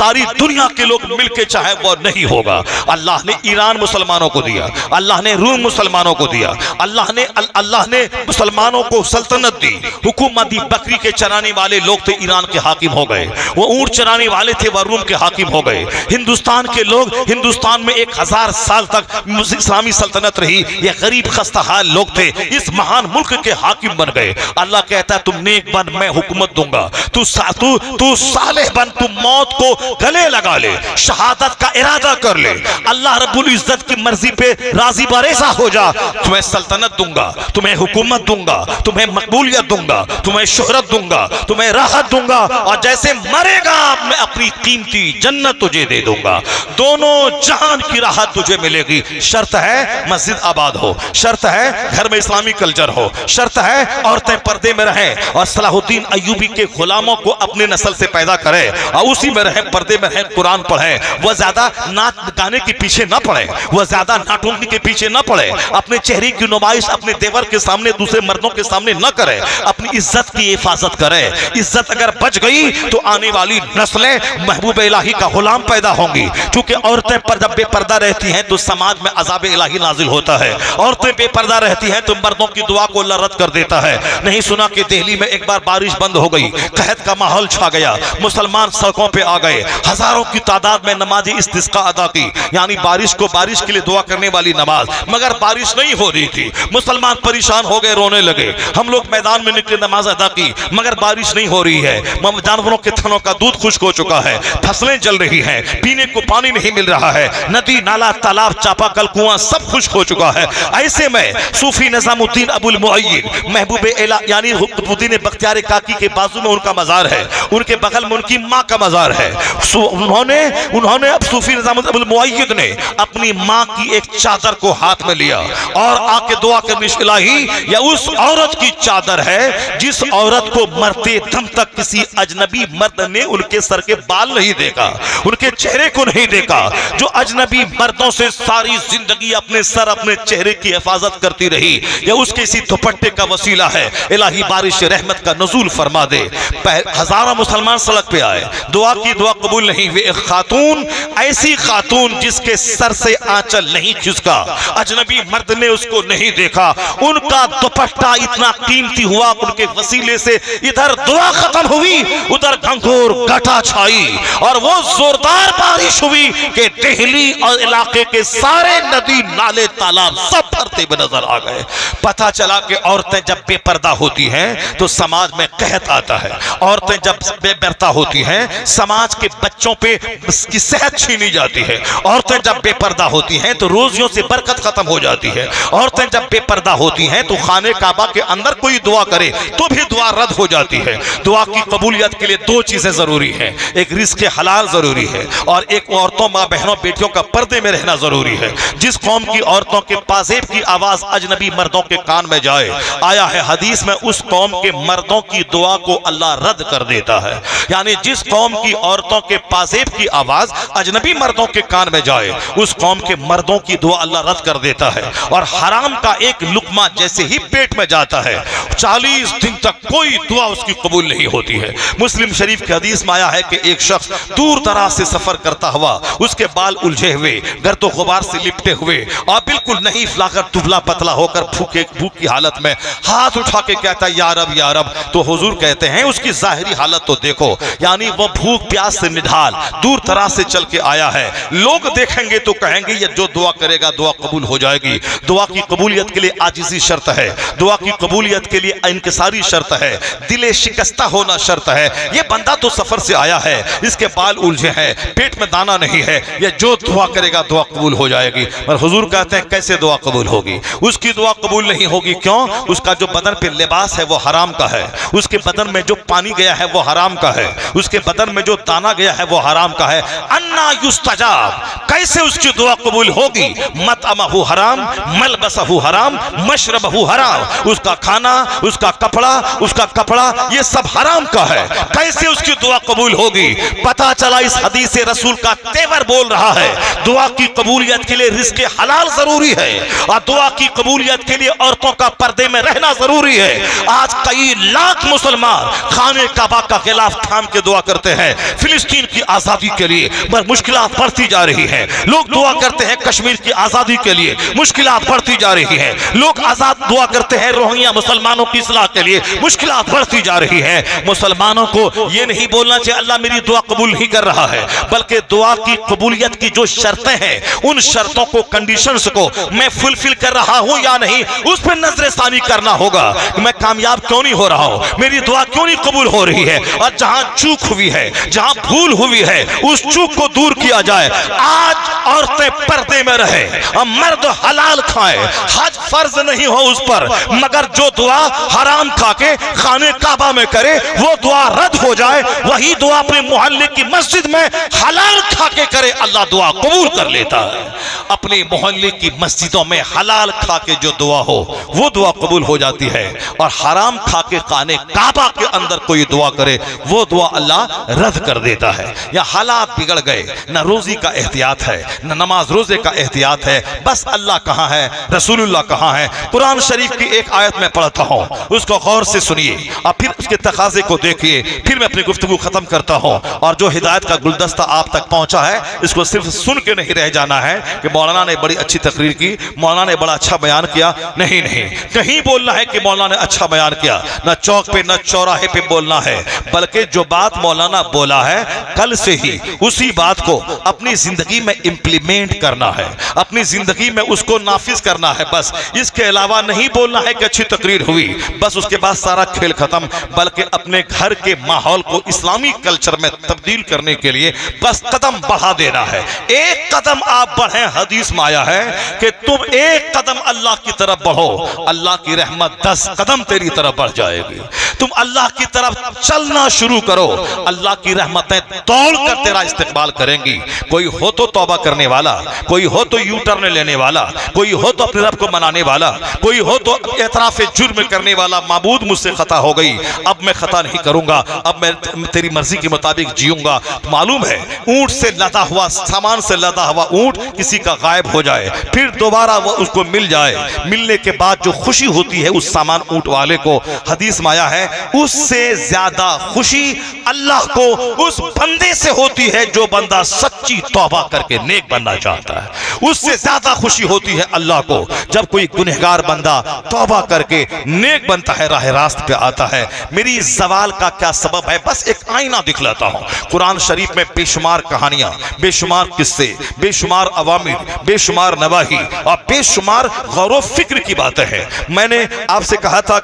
सारी दुनिया के लोग मिलके चाहे वह नहीं होगा। अल्लाह ने ईरान मुसलमानों को दिया। अल्लाह ने रूम मुसलमानों को दिया। अल्लाह ने अल्लाह ने मुसलमानों को सल्तनत दी। हुकूमत दी बकरी के चराने वाले लोग थे ईरान के हाकिम हो गए। वो ऊँट चराने वाले थे वह रूम के हाकिम हो गए। हिंदुस्तान के लोग, हिंदुस्तान में एक हज़ार साल तक इस्लामी सल्तनत रही। ये गरीब खस्ता हाल लोग थे। इस महान मुल्क के हाकिम बन गए। अल्लाह कहता है, तुम नेक बन, मैं हुकूमत दूँगा। तू तू तू सालेह बन, तू मौत को गले लगा ले। शहादत का इरादा कर ले। अल्लाह रब्बुल इज़्ज़त की मर्ज़ी पे राज़ी बरेसा हो जा। तुम्हें सल्तनत दूँगा, तुम्हें हुकूमत दूँगा, तुम्हें मकबूलियत दूँगा तुम्हें शोहरत दूँगा, तुम्हें राहत दूँगा और जैसे मरेगा, मैं अपनी कीमती जन्नत तुझे दे दूँगा। दोनों जहान की राहत तुझे मिलेगी। शर्त है मस्जिद आबाद हो, शर्त है घर में इस्लामी कल्चर हो, शर्त है औरतें पर्दे में रहें और सलाहुद्दीन अयूबी के गुलामों को अपने नस्ल से पैदा करे और उसी में रहें, पर्दे में रहें, कुरान पढ़े। वह ज़्यादा नाच गाने के पीछे ना पड़े, वह ज़्यादा नाटुंगी के पीछे न पड़े। अपने चेहरे की नुमाइश अपने देवर के सामने, दूसरे मर्दों के सामने न करे। अपनी इज़्ज़त की हिफाजत करे। इज़्ज़त अगर बच गई तो आने वाली नस्लें महबूब इलाही का गुलाम पैदा होंगी। क्योंकि औरतें पर जब बेपर्दा रहती हैं तो समाज में अजाब इलाही नाजिल होता है। औरतें बेपर्दा रहती हैं तो मर्दों की दुआ को अल्लाह रद्द कर देता है। नहीं सुना कि दिल्ली में एक बार बारिश बंद हो गई, कहत का माहौल छा गया। मुसलमान सड़कों पर आ गए। हज़ारों की तादाद में नमाजी इस्तिस्का अदा की। यानी बारिश को बारिश के लिए दुआ करने वाली नमाज़। मगर बारिश नहीं हो रही थी। मुसलमान परेशान हो गए, रोने लगे। हम लोग मैदान में निकले, नमाज़ अदा की, मगर बारिश नहीं हो रही है। जानवरों के थनों का दूध खुश्क हो चुका है। फ़सलें जल रही हैं, पीने को पानी नहीं मिल रहा है। नदी, नाला, तालाब चापाकल कुआँ सब खुश्क हो चुका है। ऐसे में सूफी निजामुद्दीन अबुल मुअय्यिद महबूब एला, यानी कुतुबुद्दीन बख्तियार काकी के बाजू में उनका मजार है। उनके बगल में उनकी माँ का मजार है। उन्होंने उन्होंने अब सूफी निजामुद्दीन मुअय्यिद ने अपनी माँ की एक चादर को हाथ में लिया। और आके दुआ करनी, इलाही, या उस औरत की चादर है, जिस औरत को मरते दम तक किसी अजनबी मर्द ने उनके सर के बाल नहीं देखा, उनके चेहरे को नहीं देखा, जो अजनबी मर्दों से सारी ज़िंदगी अपने सर अपने चेहरे की हिफाजत करती रही। या उसके इसी दुपट्टे का वसीला है। इलाही बारिश रहमत का नजूल फरमा दे। हज़ारों मुसलमान सड़क पे आए। दुआ की दुआ कबूल नहीं हुई। एक खातून, ऐसी खातून जिसके सर से आंचल नहीं खिसका अजनबी मर्द ने उसको नहीं देखा। उनका दुपट्टा इतना कीमती हुआ, उनके वसीले से इधर दुआ खत्म हुई, उधर घंघोर घटा छाई और वो जोरदार बारिश हुई कि दिल्ली और इलाके के सारे नदी नाले तालाब सब भरते हुए नज़र आ गए। पता चला कि औरतें जब बेपर्दा होती हैं तो समाज में कहत आता है। औरतें जब बेपर्दा होती हैं, समाज के बच्चों पे की सेहत छीनी जाती है। औरतें जब बेपर्दा होती हैं तो रोजियों से बरकत खत्म हो जाती है। औरतें जब बेपर्दा होती हैं तो खाने काबा के अंदर कोई दुआ करे तो भी दुआ रद्द हो जाती है। दुआ की कबूलियत के लिए दो चीज़ें ज़रूरी हैं। एक रिस्क हलाल ज़रूरी है और एक औरतों माँ बहनों बेटियों का पर्दे में रहना ज़रूरी है। जिस कौम की औरतों के पाजेब की आवाज़ अजनबी मर्दों के कान में जाए, आया है हदीस में उस कौम के मर्दों की दुआ को अल्लाह रद्द कर देता है। यानी जिस कौम की औरतों के पाजेब की आवाज़ अजनबी मर्दों के कान में जाए, उस कौम के मर्दों की दुआ अल्लाह रद्द कर देता है। और हराम का एक लुकमा जैसे ही पेट में जाता है, चालीस दिन तक कोई दुआ उसकी कबूल नहीं होती है। मुस्लिम शरीफ के हदीस में आया है कि एक शख्स दूर दराज से सफ़र करता हुआ, उसके बाल उलझे हुए, गर्दो गुबार से लिपटे हुए, और बिल्कुल नहीं फलाकर दुबला पतला होकर भूखे, भूख की हालत में हाथ उठा के कहता है यारब यारब तो हुजूर कहते हैं, उसकी जाहिरी हालत तो देखो, यानी वह भूख, प्यास से निढाल, दूर दराज से चल के आया है। लोग देखेंगे तो कहेंगे, ये जो दुआ करेगा, दुआ कबूल हो जाएगी। दुआ की कबूलियत के लिए आजिजी शर्त है। दुआ की कबूलियत के लिए इनकसारी शर्त है। दिले शिकस्ता होना शर्त है। ये बंदा तो सफ़र से आया है। इसके बाल उलझे हैं। पेट में दाना नहीं है। ये जो दुआ करेगा, दुआ कबूल हो जाएगी। पर हुजूर कहते हैं, कैसे दुआ कबूल होगी? उसकी दुआ कबूल नहीं होगी। क्यों? उसका जो बदन पे लिबास है, वो हराम का है। उसके बदन में जो पानी गया है, वो हराम का है। उसके बदन में जो दाना गया है, वो हराम का है। अन्ना युस्तजाब। कैसे उसकी दुआ कबूल होगी? मत अमहू हराम मल बसहू हराम, मशरबहू हराम। उसका खाना, उसका कपड़ा उसका कपड़ा ये सब हराम का है। कैसे उसकी दुआ कबूल होगी? पता चला इस हदीस रसूल का तेवर बोल रहा है। दुआ की कबूलियत के लिए रिस्क हलाल ज़रूरी है। और दुआ की कबूलियत के लिए औरतों का पर्दे में रहना ज़रूरी है। आज कई लाख मुसलमान खाने काबा का खिलाफ थाम के दुआ करते हैं। फिलिस्तीन की आज़ादी के लिए पर मुश्किल बढ़ती जा रही है। लोग दुआ करते हैं कश्मीर की आज़ादी के लिए। मुश्किल बढ़ती जा रही है। लोग आज़ाद दुआ करते हैं रोहिंग्या मुसलमानों की इसलाह के लिए। मुश्किल बढ़ती जा रही है। मुसलमानों को यह नहीं बोलना चाहिए, अल्लाह मेरी दुआ कबूल नहीं कर रहा है, बल्कि दुआ की कबूलियत की जो शर्तें हैं, उन शर्तों को कंडीशंस को मैं फुलफिल कर रहा हूँ या नहीं, उस पर नज़र करना होगा। मैं कामयाब क्यों नहीं हो रहा हूँ? मेरी दुआ क्यों नहीं कबूल हो रही है? और जहाँ चूक हुई है, जहाँ भूल हुई है, उस चूक को दूर किया जाए। आज औरतें पर्दे में रहे, और मर्द हलाल खाए। हज फ़र्ज़ नहीं हो उस पर, मगर जो दुआ हराम खा के खाने काबा में करे, वो दुआ रद्द हो जाए, वही दुआ अपने मोहल्ले की मस्जिद में हलाल खा के करे, अल्लाह दुआ कबूल कर लेता है। अपने मोहल्ले की मस्जिदों में हलाल खा के जो दुआ हो, वो दुआ कबूल हो जाती है। और हराम खा के खाने काबा के अंदर कोई दुआ करे, वो दुआ अल्लाह रद्द कर देता है। या हालात बिगड़ गए, न रोजी का एहतियात है, न नमाज़ रोज़े का एहतियात है, बस अल्लाह कहाँ है, रसूलुल्लाह कहाँ है। कुरान शरीफ की एक आयत में पढ़ता हूँ, उसको गौर से सुनिए। और फिर उसके तकाजे को देखिए। फिर मैं अपनी गुफ्तु खत्म करता हूँ। और जो हिदायत का गुलदस्ता आप तक पहुँचा है, इसको सिर्फ़ सुन के नहीं रह जाना है कि मौलाना ने बड़ी अच्छी तकरीर की, मौलाना ने बड़ा अच्छा बयान किया। नहीं नहीं। कहीं बोलना है कि मौलाना ने अच्छा बयान किया। न चौक पे, न चौराहे पे बोलना है। बल्कि जो बात मौलाना बोला है, कल से ही उसी बात को अपनी ज़िंदगी में इंप्लीमेंट करना है। अपनी ज़िंदगी में उसको नाफिज करना है। बस। इसके अलावा नहीं बोलना है कि अच्छी तकरीर हुई। बस उसके बाद सारा खेल खत्म, बल्कि अपने घर के माहौल को इस्लामी कल्चर में तब्दील करने के लिए बस कदम बढ़ा देना है। एक कदम आप बढ़े, हदीस में आया है कि तुम एक कदम अल्लाह की तरफ़ बढ़ो, अल्लाह की रहमत दस कदम तेरी तरफ़ बढ़ जाएगी। तुम अल्लाह की तरफ़ चलना शुरू करो, अल्लाह की रहमतें दौड़ कर तेरा इस्तेमाल करेंगी। कोई हो तो तौबा करने वाला, कोई हो तो यू टर्न लेने वाला, कोई हो तो अपने रब को मनाने वाला, कोई हो तो एतराफ जुर्म करने वाला, मबूद मुझसे खता हो गई। अब मैं खता नहीं करूँगा। अब मैं तेरी मर्ज़ी के मुताबिक जीऊँगा। मालूम है, ऊँट से लदा हुआ, सामान से लदा हुआ ऊँट किसी का गायब हो जाए। फिर दोबारा वो उसको मिल जाए। मिलने के बाद जो खुशी होती है उस सामान ऊँट वाले को। हदीस माया है, उससे ज़्यादा खुशी अल्लाह को उस बंदे से होती है जो बंदा सच्ची तौबा करके नेक बनना चाहता है। उससे ज़्यादा खुशी होती है अल्लाह को। जब कोई गुनहगार बंदा तौबा करके नेक बनता है, राह रास्त पे आता है। मेरी सवाल का क्या सबब है? बस एक आईना दिखलाता हूँ। कुरान शरीफ में बेशुमार कहानियाँ, बेशुमार किस्से, बेशुमार अवामिर बेशुमार नवाही और बेशुमार गौर फ़िक्र की बातें हैं। मैंने आपसे कहा था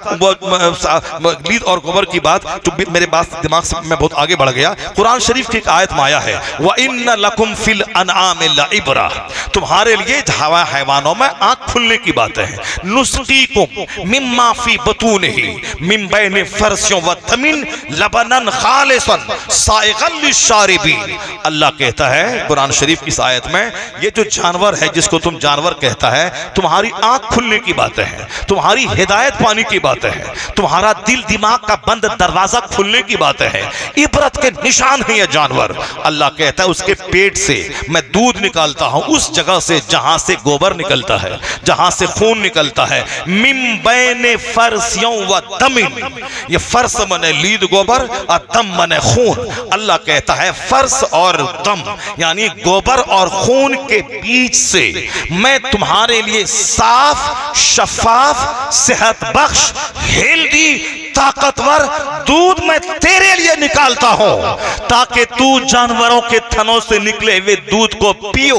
लीद और गोबर की बात जो मेरे बात, दिमाग से मैं बहुत आगे बढ़ गया। कुरान शरीफ की एक आयत में आया है वह इन लकुम फिल अनाम इबरा। तुम्हारे लिए हवा हैवानों में आँख खुलने की बातें हैं। नुस्खी को मिम्माफी बतून ही मिम्बे ने फरसियों व तमिन लबनन खालिसन साइगल शारिबी अल्लाह कहता है, कुरान शरीफ की आयत में, ये जो जानवर है, जिसको तुम जानवर कहता है, तुम्हारी आँख खुलने की बातें हैं, तुम्हारी हिदायत पाने की बातें हैं, तुम्हारा दिल दिमाग का बंद दरवाज़ा खुलने की बात है, इबरत के निशान है यह जानवर। अल्लाह कहता है, उसके पेट से मैं दूध निकालता हूँ, उस जगह से जहाँ से गोबर निकलता है, जहाँ से खून निकलता है। मिम्बैन फरसियों व दमिन ये फर्स मने लीद गोबर और दम मने खून। अल्लाह कहता है फर्स और दम, यानी गोबर और खून के बीच से मैं तुम्हारे लिए साफ़, शफाफ सेहत बख्श हेल्दी, ताकतवर दूध मैं तेरे लिए निकालता हूँ, ताकि तू जानवरों के थनों से निकले हुए दूध को पियो।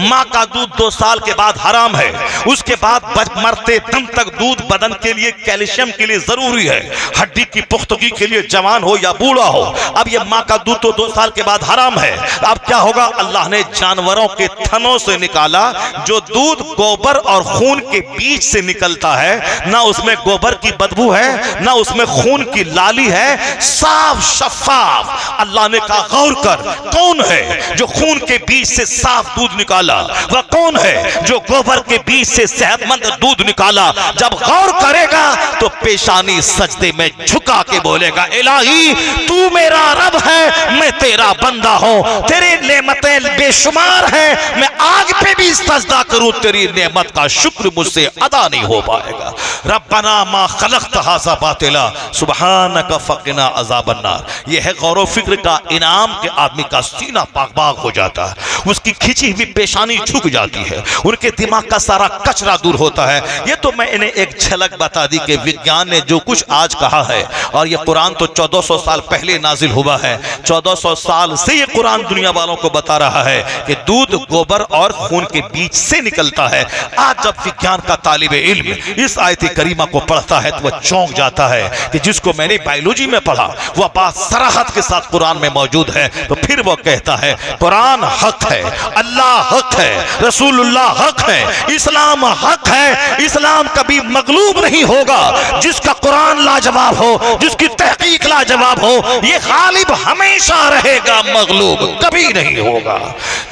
माँ का दूध दो साल के बाद हराम है। उसके बाद मरते दम तक दूध बदन के लिए, कैल्शियम के लिए ज़रूरी है। हड्डी की पुख्तगी के लिए जवान हो या बूढ़ा हो, अब ये माँ का दूध तो दो साल के बाद हराम है। अब क्या होगा? अल्लाह ने जानवरों के थनों से निकाला, जो दूध, गोबर और खून के बीच से निकलता है। ना उसमें गोबर की बदबू है, ना उसमें खून की लाली है। साफ़ शफाफ। अल्लाह ने कहा, गौर कर, कौन है जो खून के बीच से साफ़ दूध निकाला? वह कौन है जो गोबर के बीच से सेहतमंद दूध निकाला? जब गौर करेगा तो पेशानी सजदे में झुका के बोलेगा, इलाही, तू मेरा रब है, मैं तेरा बंदा हूँ, तेरे नेमतें बेशुमार हैं, मैं आग पे भी सजदा करूँ, तेरी नेमत का शुक्र मुझसे अदा नहीं हो पाएगा। रब्बना मा खलक़त हाज़ा बातिला, सुबहानक फकिना अजाबन्नार। यह है गौर फ़िक्र का इनाम के आदमी का सीना पाक बाग हो जाता है। उसकी खिंची हुई पेशानी झुक जाती है। उनके दिमाग का सारा कचरा दूर होता है। ये तो मैं इन्हें एक झलक बता दी कि विज्ञान ने जो कुछ आज कहा है, और ये कुरान तो 1400 साल पहले नाजिल हुआ है। 1400 साल से ये कुरान दुनिया वालों को बता रहा है। कि दूध, गोबर और खून के बीच से निकलता है। आज जब विज्ञान का तालिब इल्म इस आयत करीमा को पढ़ता है तो वह चौंक जाता है कि जिसको मैंने बायोलॉजी में पढ़ा, वह बात सराहत के साथ कुरान में मौजूद है। तो फिर वह कहता है, कुरान हक है, अल्लाह हक है, रसूलुल्लाह हक है, इस्लाम हक है, इस्लाम कभी मगलूब नहीं होगा। जिसका कुरान लाजवाब हो, जिसकी तहकीक लाजवाब हो, ये गालिब हमेशा रहेगा, मगलूब कभी नहीं होगा।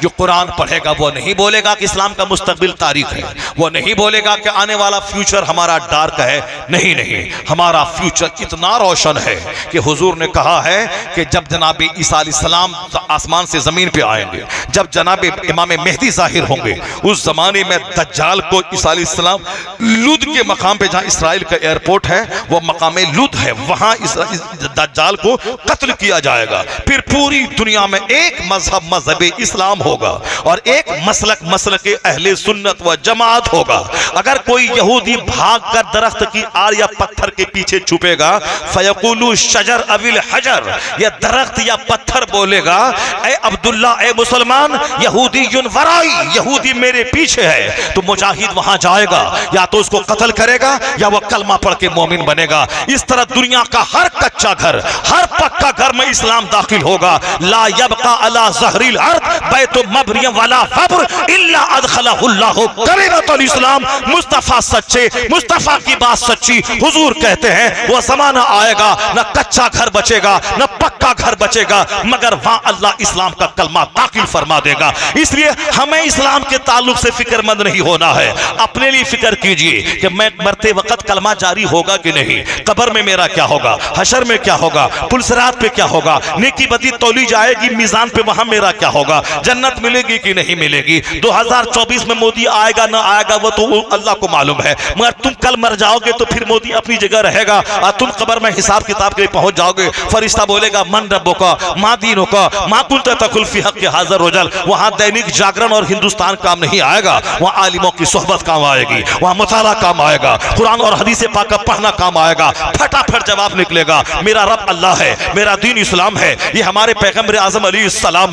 जो कुरान पढ़ेगा वो नहीं बोलेगा कि इस्लाम का मुस्तकबिल तारीख है। वो नहीं बोलेगा कि आने वाला फ्यूचर हमारा डार्क है। नहीं नहीं। हमारा फ्यूचर इतना रोशन है कि हुजूर ने कहा है कि जब जनाब ईसा सलाम आसमान से ज़मीन पे आएँगे, जब जनाब इमाम मेहदी ज़ाहिर होंगे, उस जमाने में दज्जाल को ईसा सलाम लुद के मकाम पे जहाँ इसराइल का एयरपोर्ट है, वो मकाम लुद है। वहाँ दज्जाल को कत्ल किया जाएगा। फिर पूरी दुनिया में एक मज़हब मज़हब इस्लाम होगा और एक मसलक मसल के अहले सुन्नत व जमात होगा। अगर कोई यहूदी भाग कर दरख्त की आड़ या पत्थर के पीछे छुपेगा, फयकुलू शजर अविल हजर, या दरख्त या पत्थर बोलेगा, ए अब्दुल्ला ए मुसलमान, यहूदी वराई, यहूदी मेरे पीछे है। तो मुजाहिद वहाँ जाएगा, या तो उसको कत्ल करेगा, या वह कलमा पढ़ के मोमिन बनेगा। इस तरह दुनिया का हर कच्चा घर, हर पक्का घर में इस्लाम दाखिल होगा। ला यबका अला जहरील अर्द बैतु मबरियम वाला फब्र इल्ला अदखलहुल्लाहु कलिमतुल इस्लाम। मुस्तफ़ा सच्चे, मुस्तफ़ा की बात सच्ची, हुजूर कहते हैं, वो जमाना आएगा, न कच्चा घर बचेगा, न पक्का घर बचेगा, मगर वहाँ अल्लाह इस्लाम का कलमा दाखिल फरमा देगा। इसलिए हमें इस्लाम के ताल्लुक से फिक्रमंद नहीं होना है। अपने लिए फ़िक्र कीजिए कि मैं मरते वक्त कलमा जारी होगा कि नहीं। कब्र में मेरा क्या होगा? हशर में क्या होगा? पुलसरात पे क्या होगा? नेकी बदी तोली जाएगी, मीजान पे वहाँ मेरा क्या होगा? जन्नत मिलेगी कि नहीं मिलेगी? 2024 में मोदी आएगा, ना आएगा, वो तो अल्लाह को मालूम है। मगर तुम कल मर जाओगे तो फिर मोदी अपनी जगह रहेगा। और तुम कब्र में हिसाब किताब के लिए पहुँच जाओगे। फरिश्ता बोलेगा, मन रबो का माँ दीनों का माँ कुल तकुल्फी हक के हाजिर रोजल वहाँ दैनिक जागरण और हिंदुस्तान काम नहीं आएगा। वहाँ आलिमों की सोहबत काम आएगी। वहाँ मुताला काम आएगा। कुरान और हदीस पाक पढ़ना काम आएगा। फटाफट जवाब निकलेगा। मेरा रब अल्लाह है, मेरा दीन इस्लाम है। ये हमारे पैगंबर आज़म अली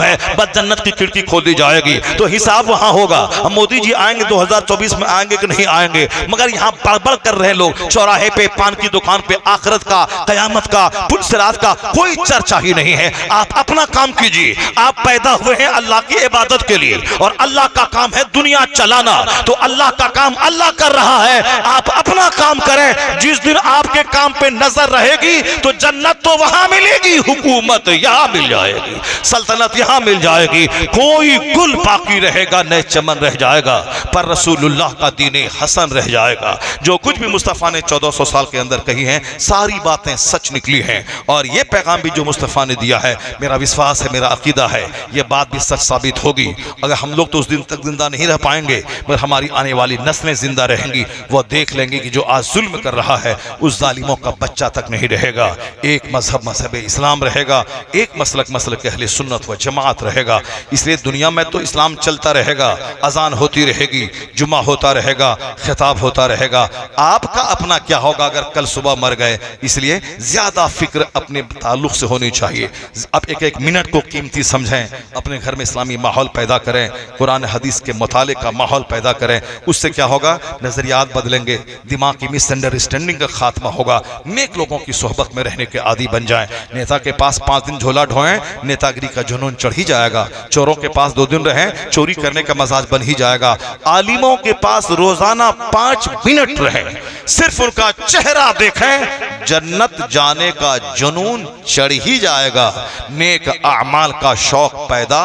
है। बस जन्नत की खिड़की खोल दी जाएगी तो हिसाब वहाँ होगा। हम मोदी जी आएँगे 2024 में आएँगे कि नहीं आएँगे? मगर यहाँ बड़बड़ कर रहे लोग, चौराहे पे, पान की दुकान पे, आखरत का, कयामत का पुलसरात का कोई चर्चा ही नहीं है। आप अपना काम कीजिए। आप पैदा हुए हैं अल्लाह की इबादत के लिए, और अल्लाह का काम है दुनिया चलाना। तो अल्लाह का काम अल्लाह कर रहा है। आप अपना काम करें। जिस दिन आपके काम पे नज़र रहेगी तो जन्नत तो वहाँ मिलेगी, हुकूमत यहाँ मिल जाएगी, सल्तनत यहाँ मिल जाएगी। कोई गुल बाकी रहेगा न चमन रह जाएगा, पर रसूलुल्लाह का दीन हसन रह जाएगा। जो कुछ भी मुस्तफ़ा ने 1400 साल के अंदर कही हैं, सारी बातें सच निकली हैं। और ये पैगाम भी जो मुस्तफ़ा ने दिया है, मेरा विश्वास है, मेरा अकीदा है, ये बात भी सच साबित होगी। अगर हम लोग तो उस दिन तक ज़िंदा नहीं रह पाएँगे, मगर हमारी आने वाली नस्लें ज़िंदा रहेंगी, वह देख लेंगे कि जो आज जुल्म कर रहा है, उस जालिमों का बच्चा तक नहीं रहेगा। एक मज़हब मज़हब इस्लाम रहेगा, एक मसलक मसल के अहले सुन्नत व जमात रहेगा। इसलिए दुनिया में तो इस्लाम चलता रहेगा, अजान होती रहेगी जुमा होता रहेगा, खिताब होता रहेगा। आपका अपना क्या होगा अगर कल सुबह मर गए? इसलिए ज़्यादा फ़िक्र अपने ताल्लुक से होनी चाहिए। अब एक एक मिनट को कीमती समझें, अपने घर में इस्लामी माहौल पैदा करें, कुरान हदीस के मुताले का माहौल पैदा करें। उससे क्या होगा? नज़रियात बदलेंगे, दिमाग की मिसअंडरस्टैंडिंग का खात्मा होगा, नेक लोगों की सोहबत में रहने के आदि बन जाए। नेता के पास पाँच दिन झोला ढोएँ, नेतागिरी का जुनून चढ़ ही जाएगा। चोरों के पास दो दिन रहें, चोरी करने का मजाज बन ही जाएगा। आलिमों के पास रोज़ाना पाँच मिनट रहे, सिर्फ़ उनका चेहरा देखें, जन्नत जाने का जुनून चढ़ ही जाएगा, नेक अमाल का शौक पैदा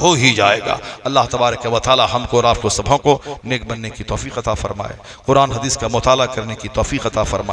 हो ही जाएगा। अल्लाह तबारक व ताली हमको और आपको सबों को नेक बनने की तोफ़ी अता फरमाए, कुरान हदीस का मुताला करने की तोफ़ी अता फरमाए।